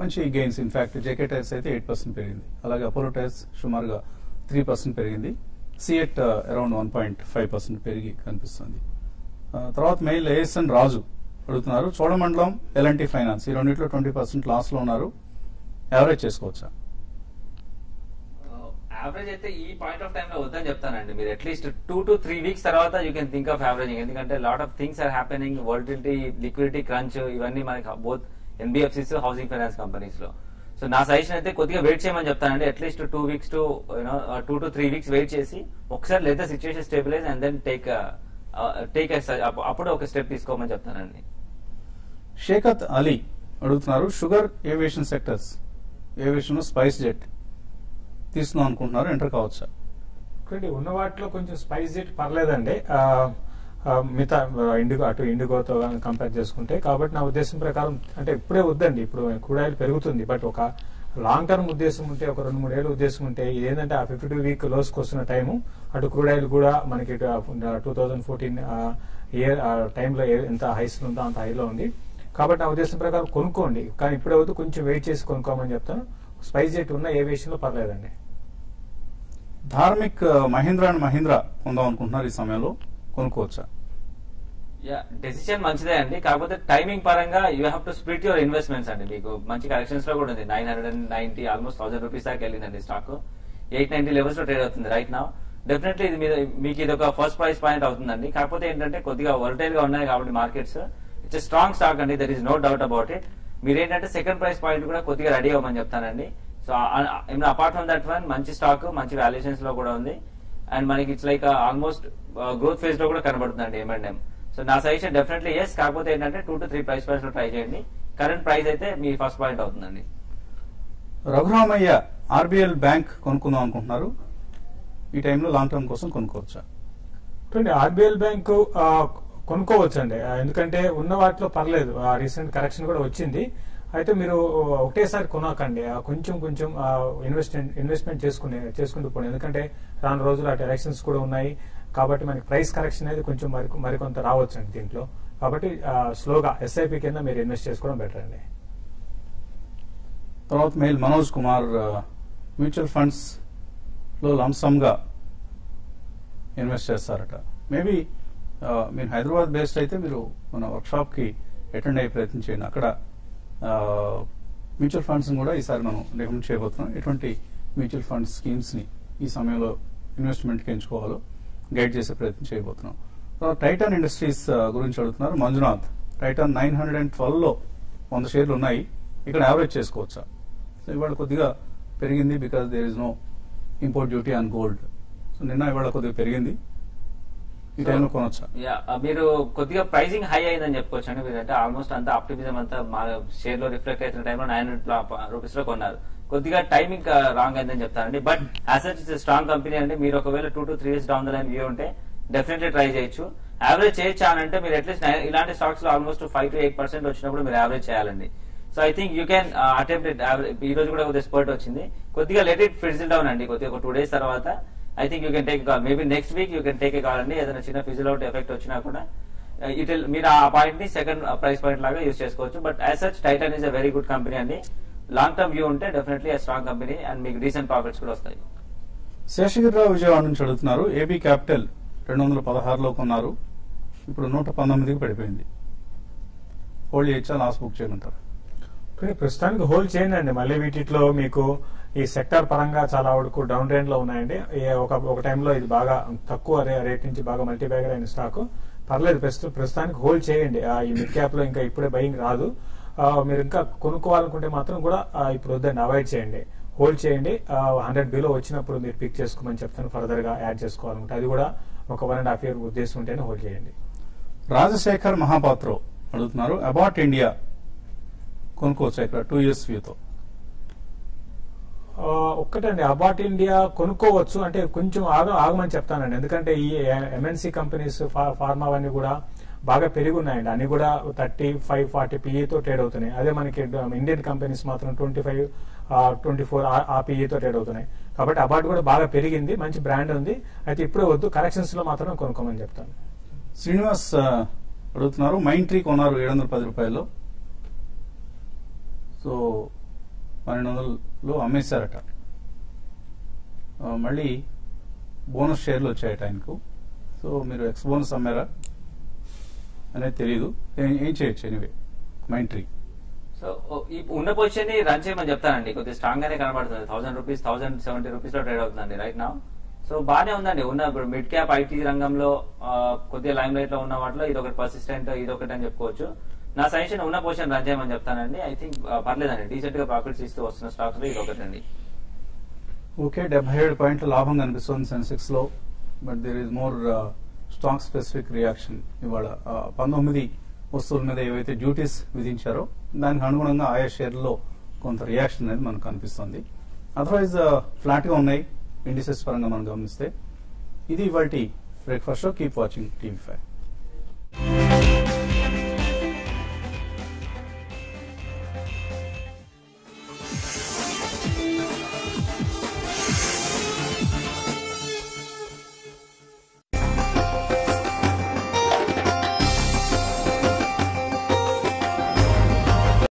మంచి gains in fact JK tyres అయితే ఎయిట్ పర్సెంట్ పెరిగింది. అలాగే అపోలో టైర్స్ సుమారుగా త్రీ పర్సెంట్ పెరిగింది. CEAT around one point five percent పెరిగి కనిపిస్తుంది. తర్వాత మెయిల్ ఏఎస్ఎన్ రాజు అడుగుతున్నారు చోడమండలం ఎల్ఎన్టీ ఫైనాన్స్ ఈ రెండింటిలో ట్వంటీ పర్సెంట్ లాస్లో ఉన్నారు. యావరేజ్ చేసుకోవచ్చా? యావరేజ్ అయితే ఈ పాయింట్ ఆఫ్ టైమ్లో వద్దని చెప్తానండి. మీరు at least two to three weeks తర్వాత you can think of averaging ఎందుకంటే lot of things are happening volatility liquidity crunch ఇవన్నీ మనకి బోత్ ఎన్బిఎఫ్సిస్ హౌసింగ్ ఫైనాన్స్ కంపెనీస్లో. సో నా సజెషన్ అయితే కొద్దిగా వెయిట్ చేయమని చెప్తానండి. At least two weeks to you know two to three weeks wait చేసి ఒకసారి లేదా situation stabilize and then take take అప్పుడు ఒక స్టెప్ తీసుకోమని చెప్తానండి. షేఖత్ అలీ అడుగుతున్నారు sugar aviation sectors aviation SpiceJet తీసుకుందాం అనుకుంటున్నారు ఎంటర్ కావచ్చా? ఇక్కడ ఉన్న వాటిలో కొంచెం స్పైస్ పర్లేదండి. మిగతా ఇండిగో అటు ఇండిగోతో కంపేర్ చేసుకుంటే. కాబట్టి నా ఉద్దేశం ప్రకారం అంటే ఇప్పుడే వద్దండి. ఇప్పుడు క్రూడ్ పెరుగుతుంది. బట్ ఒక లాంగ్ టర్మ్ ఉద్దేశం ఉంటే ఒక రెండు మూడు ఏళ్ళు ఉద్దేశం ఉంటే ఏంటంటే ఆ ఫిఫ్టీ టూ వీక్ లోస్కి వస్తున్న టైము అటు క్రూడాయిల్ కూడా మనకి టూ థౌజండ్ ఫోర్టీన్ ఇయర్ టైంలో ఎంత హైస్ ఉందో అంత హైలో ఉంది. కాబట్టి నా ఉద్దేశం ప్రకారం కొనుక్కోండి. కానీ ఇప్పుడే వద్దు కొంచెం వెయిట్ చేసి కొనుక్కోమని చెప్తాను. స్పైస్ జెట్ ఉన్న ఏ విషయంలో పర్లేదండి. ధార్మిక్ uh, మహీంద్రా అండ్ మహీంద్రా కొందాం అనుకుంటున్నారు ఈ సమయంలో. కొనుక్కోవచ్చా? యా డెసిషన్ మంచిదే అండి. కాకపోతే టైమింగ్ పరంగా you have to split your investments అండి. మీకు మంచి కలెక్షన్స్లో కూడా ఉంది. Nine hundred and ninety almost thousand rupees దాకా వెళ్ళిందండి స్టాక్. ఎయిట్ నైన్టీ లెవెల్స్లో ట్రేడ్ అవుతుంది రైట్ నా. డెఫినెట్లీ ఇది మీద మీకు ఇది ఒక ఫస్ట్ ప్రైస్ పాయింట్ అవుతుందండి. కాకపోతే ఏంటంటే కొద్దిగా వరటైల్గా ఉన్నాయి కాబట్టి మార్కెట్స్ ఇట్స్ స్ట్రాంగ్ స్టాక్ అండి. There is no doubt about it మీరు ఏంటంటే సెకండ్ ప్రైస్ పాయింట్ కూడా కొద్దిగా రెడీ అవ్వమని చెప్తానండి. So apart from that one మంచి స్టాక్ మంచి వాల్యుయేషన్స్లో కూడా ఉంది. అండ్ మనకి ఇట్స్ లైక్ ఆల్మోస్ట్ గ్రోత్ ఫేజ్లో కూడా కనబడుతుందండి ఎంఎండ్ఎం సో నా సజెషన్ డెఫినెట్లీ ఎస్ కాకపోతే ఏంటంటే టూ టు త్రీ ప్రైస్ పాయింట్స్లో ట్రై చేయండి. కరెంట్ ప్రైస్ అయితే మీ ఫస్ట్ పాయింట్ అవుతుందండి. రఘురామయ్య ఆర్బిఎల్ బ్యాంక్ కొనుక్కుందాం అనుకుంటున్నారు. ఈ టైంలో లాంగ్ టర్మ్ కోసం కొనుక్కోవచ్చా? ఆర్బిఎల్ బ్యాంకు ఆ, కొనుక్కోవచ్చండి. ఎందుకంటే ఉన్న వాటిలో పర్లేదు. ఆ రీసెంట్ కరెక్షన్ కూడా వచ్చింది. అయితే మీరు ఒకటేసారి కొనకండి. కొంచెం కొంచెం ఇన్వెస్ట్మెంట్ ఇన్వెస్ట్మెంట్ చేసుకునే చేసుకుంటూ పోండి. ఎందుకంటే రాను రోజులు అటు ఎలక్షన్స్ కూడా ఉన్నాయి. కాబట్టి మనకి ప్రైస్ కరెక్షన్ అనేది కొంచెం మరి మరికొంత రావచ్చు అండి దీంట్లో. కాబట్టి స్లోగా ఎస్ఐపి కింద మీరు ఇన్వెస్ట్ చేసుకోవడం బెటర్ అండి. తర్వాత మెయిల్ మనోజ్ కుమార్ మ్యూచువల్ ఫండ్స్లో లంసమ్ ఇన్వెస్ట్ చేస్తారట. మేబీ మీరు హైదరాబాద్ బేస్డ్ అయితే మీరు మన వర్క్షాప్కి అటెండ్ అయ్యే ప్రయత్నం చేయండి. అక్కడ మ్యూచువల్ ఫండ్స్ కూడా ఈసారి మనం రికమెండ్ చేయబోతున్నాం. ఎటువంటి మ్యూచువల్ ఫండ్స్ స్కీమ్స్ని ఈ సమయంలో ఇన్వెస్ట్మెంట్కి ఎంచుకోవాలో గైడ్ చేసే ప్రయత్నం చేయబోతున్నాం. టైటాన్ ఇండస్ట్రీస్ గురించి అడుగుతున్నారు. Manjunath Titan nine hundred and ట్వెల్వ్లో వంద షేర్లు ఉన్నాయి. ఇక్కడ యావరేజ్ చేసుకోవచ్చా? సో ఇవాళ కొద్దిగా పెరిగింది because there is no import duty on gold. So నిన్న ఇవాళ కొద్దిగా పెరిగింది. ఈ కొనొచ్చా? మీరు కొద్దిగా ప్రైసింగ్ హై అయిందని చెప్పుకోవచ్చు అండి మీరంటే ఆల్మోస్ట్ అంతా ఆప్టిమిజం అంతా మా షేర్లో రిఫ్లెక్ట్ అయిన టైంలో నైన్ హండ్రెడ్ రూపీస్లో కొన్నారు. కొద్దిగా టైమింగ్ రాంగ్ అయిందని చెప్తానండి but asset is strong company అండి. మీరు ఒకవేళ two to three years down the line view ఉంటే డెఫినెట్లీ ట్రై చేయొచ్చు. యావరేజ్ చేయొచ్చా అని అంటే మీరు అట్లీస్ట్ ఇలాంటి స్టాక్స్లో almost five to eight percent వచ్చినప్పుడు మీరు యావరేజ్ చేయాలండి. So I think you can attempt ఈ రోజు కూడా కొద్దిగా స్పర్ట్ వచ్చింది. కొద్దిగా లెట్ ఇట్ ఫిజిల్ డౌన్ అండి. కొద్దిగా ఒక టూ డేస్ తర్వాత I think you can take call maybe next week you can take a call అండి. ఏదైనా చిన్న ఫిజిల్ అవుట్ ఎఫెక్ట్ వచ్చినా కూడా ఇట్ మీరు ఆ పాయింట్ని సెకండ్ ప్రైస్ పాయింట్ లాగా యూస్ చేసుకోవచ్చు. But as such Titan is a very good company అండి. లాంగ్ టర్మ్ వ్యూ ఉంటే డెఫినెట్లీ స్ట్రాంగ్ కంపెనీ అండ్ మీకు రీసెంట్ ప్రాఫిట్స్ కూడా వస్తాయి. శేషగిరిరావు విజయవాడ నుంచి అడుగుతున్నారు ఏబీ క్యాపిటల్ రెండు వందల పదహారులో కొన్నారు. ఇప్పుడు నూట పంతొమ్మిదికి పడిపోయింది. హోల్డ్ చేయొచ్చా లాస్ బుక్ చేయమంటారు. కానీ ప్రస్తుతానికి హోల్డ్ చేయండి. అండి మళ్ళీ వీటిలో మీకు ఈ సెక్టార్ పరంగా చాలా వరకు డౌన్ ట్రెండ్లో ఉన్నాయండి. ఒక ఒక టైంలో ఇది బాగా తక్కువ రేట్ నుంచి బాగా మల్టీబ్యాగర్ అయిన స్టాక్ పర్లేదు ప్రస్తుతం ప్రస్తుతానికి హోల్డ్ చేయండి. ఈ మిడ్ క్యాప్లో ఇంకా ఇప్పుడే బయింగ్ రాదు. మీరు ఇంకా కొనుక్కోవాలనుకుంటే మాత్రం కూడా ఇప్పుడు వద్దండి. అవాయిడ్ చేయండి. హోల్డ్ చేయండి. హండ్రెడ్ బిలో వచ్చినప్పుడు మీరు పిక్ చేసుకోమని చెప్తాను. ఫర్దర్గా యాడ్ చేసుకోవాలనుకుంటే అది కూడా ఒక వన్ అండ్ హాఫ్ ఇయర్ ఉద్దేశం ఉంటేనే హోల్డ్ చేయండి. రాజశేఖర్ మహాపాత్రో అడుగుతున్నారు. అబౌట్ ఇండియా కొనుక్కోవచ్చా ఇక్కడ టూ ఇయర్స్ వ్యూతో ఒక్కటండి అబాట్ ఇండియా కొనుక్కోవచ్చు అంటే కొంచెం ఆగ ఆగమని చెప్తానండి. ఎందుకంటే ఈ ఎంఎన్సీ కంపెనీస్ ఫార్మా అవన్నీ కూడా బాగా పెరిగి ఉన్నాయండి అన్ని కూడా థర్టీ ఫైవ్ ఫార్టీ పీఈతో ట్రేడ్ అవుతున్నాయి. అదే మనకి ఇండియన్ కంపెనీస్ మాత్రం ట్వంటీ ఫైవ్ ట్వంటీ ఫోర్ ఆ పీఈతో ట్రేడ్ అవుతున్నాయి. కాబట్టి అబాట్ కూడా బాగా పెరిగింది మంచి బ్రాండ్ ఉంది. అయితే ఇప్పుడే వద్దు కరెక్షన్స్లో మాత్రం కొనుక్కోమని చెప్తాను. శ్రీనివాస్ అడుగుతున్నారు మైండ్ ట్రీ కొన్నారు ఏడు వందల పది రూపాయలు సో పన్నెండు వందలలో అమ్మేశారట. మళ్ళీ బోనస్ షేర్లు వచ్చాయట ఆయనకు. సో మీరు ఎక్స్ బోనస్ అమ్మారా అనేది తెలియదు ఏం చేయొచ్చు ఎనివే మైండ్ ట్రీ సో ఈ ఉన్న పొజిషన్ని రన్ చేయమని చెప్తానండి. కొద్దిగా స్ట్రాంగ్ గానే కనబడుతుంది. థౌసండ్ రూపీస్ థౌసండ్ సెవెంటీ రూపీస్లో ట్రేడ్ అవుతుందండి రైట్ నా సో బానే ఉందండి. ఉన్న ఇప్పుడు మిడ్ క్యాప్ ఐటీ రంగంలో కొద్దిగా లైమ్ లైట్లో ఉన్న వాటిలో ఇది ఒకటి పర్సిస్టెంట్ ఇది ఒకటి అని చెప్పుకోవచ్చు. నా సజెషన్ ఉన్న పొజిషన్ రన్ చేయమని చెప్తానండి. ఐ థింక్ పర్లేదండి. డీసెంట్గా ప్రాఫిట్స్ ఇస్తూ వస్తున్న స్టాక్స్లో ఇది ఒకటండి ఓకే డెబ్బై ఏడు పాయింట్ల లాభం కనిపిస్తుంది సెన్సెక్స్లో. But there is more stock specific reaction ఇవాళ పంతొమ్మిది వస్తువుల మీద ఏవైతే డ్యూటీస్ విధించారో దానికి అనుగుణంగా ఆయా షేర్లలో కొంత రియాక్షన్ అనేది మనకు కనిపిస్తుంది. అదర్వైజ్ ఫ్లాట్గా ఉన్నాయి. ఇండిసెస్ పరంగా మనం గమనిస్తే ఇది ఇవాళ breakfast show keep watching TV five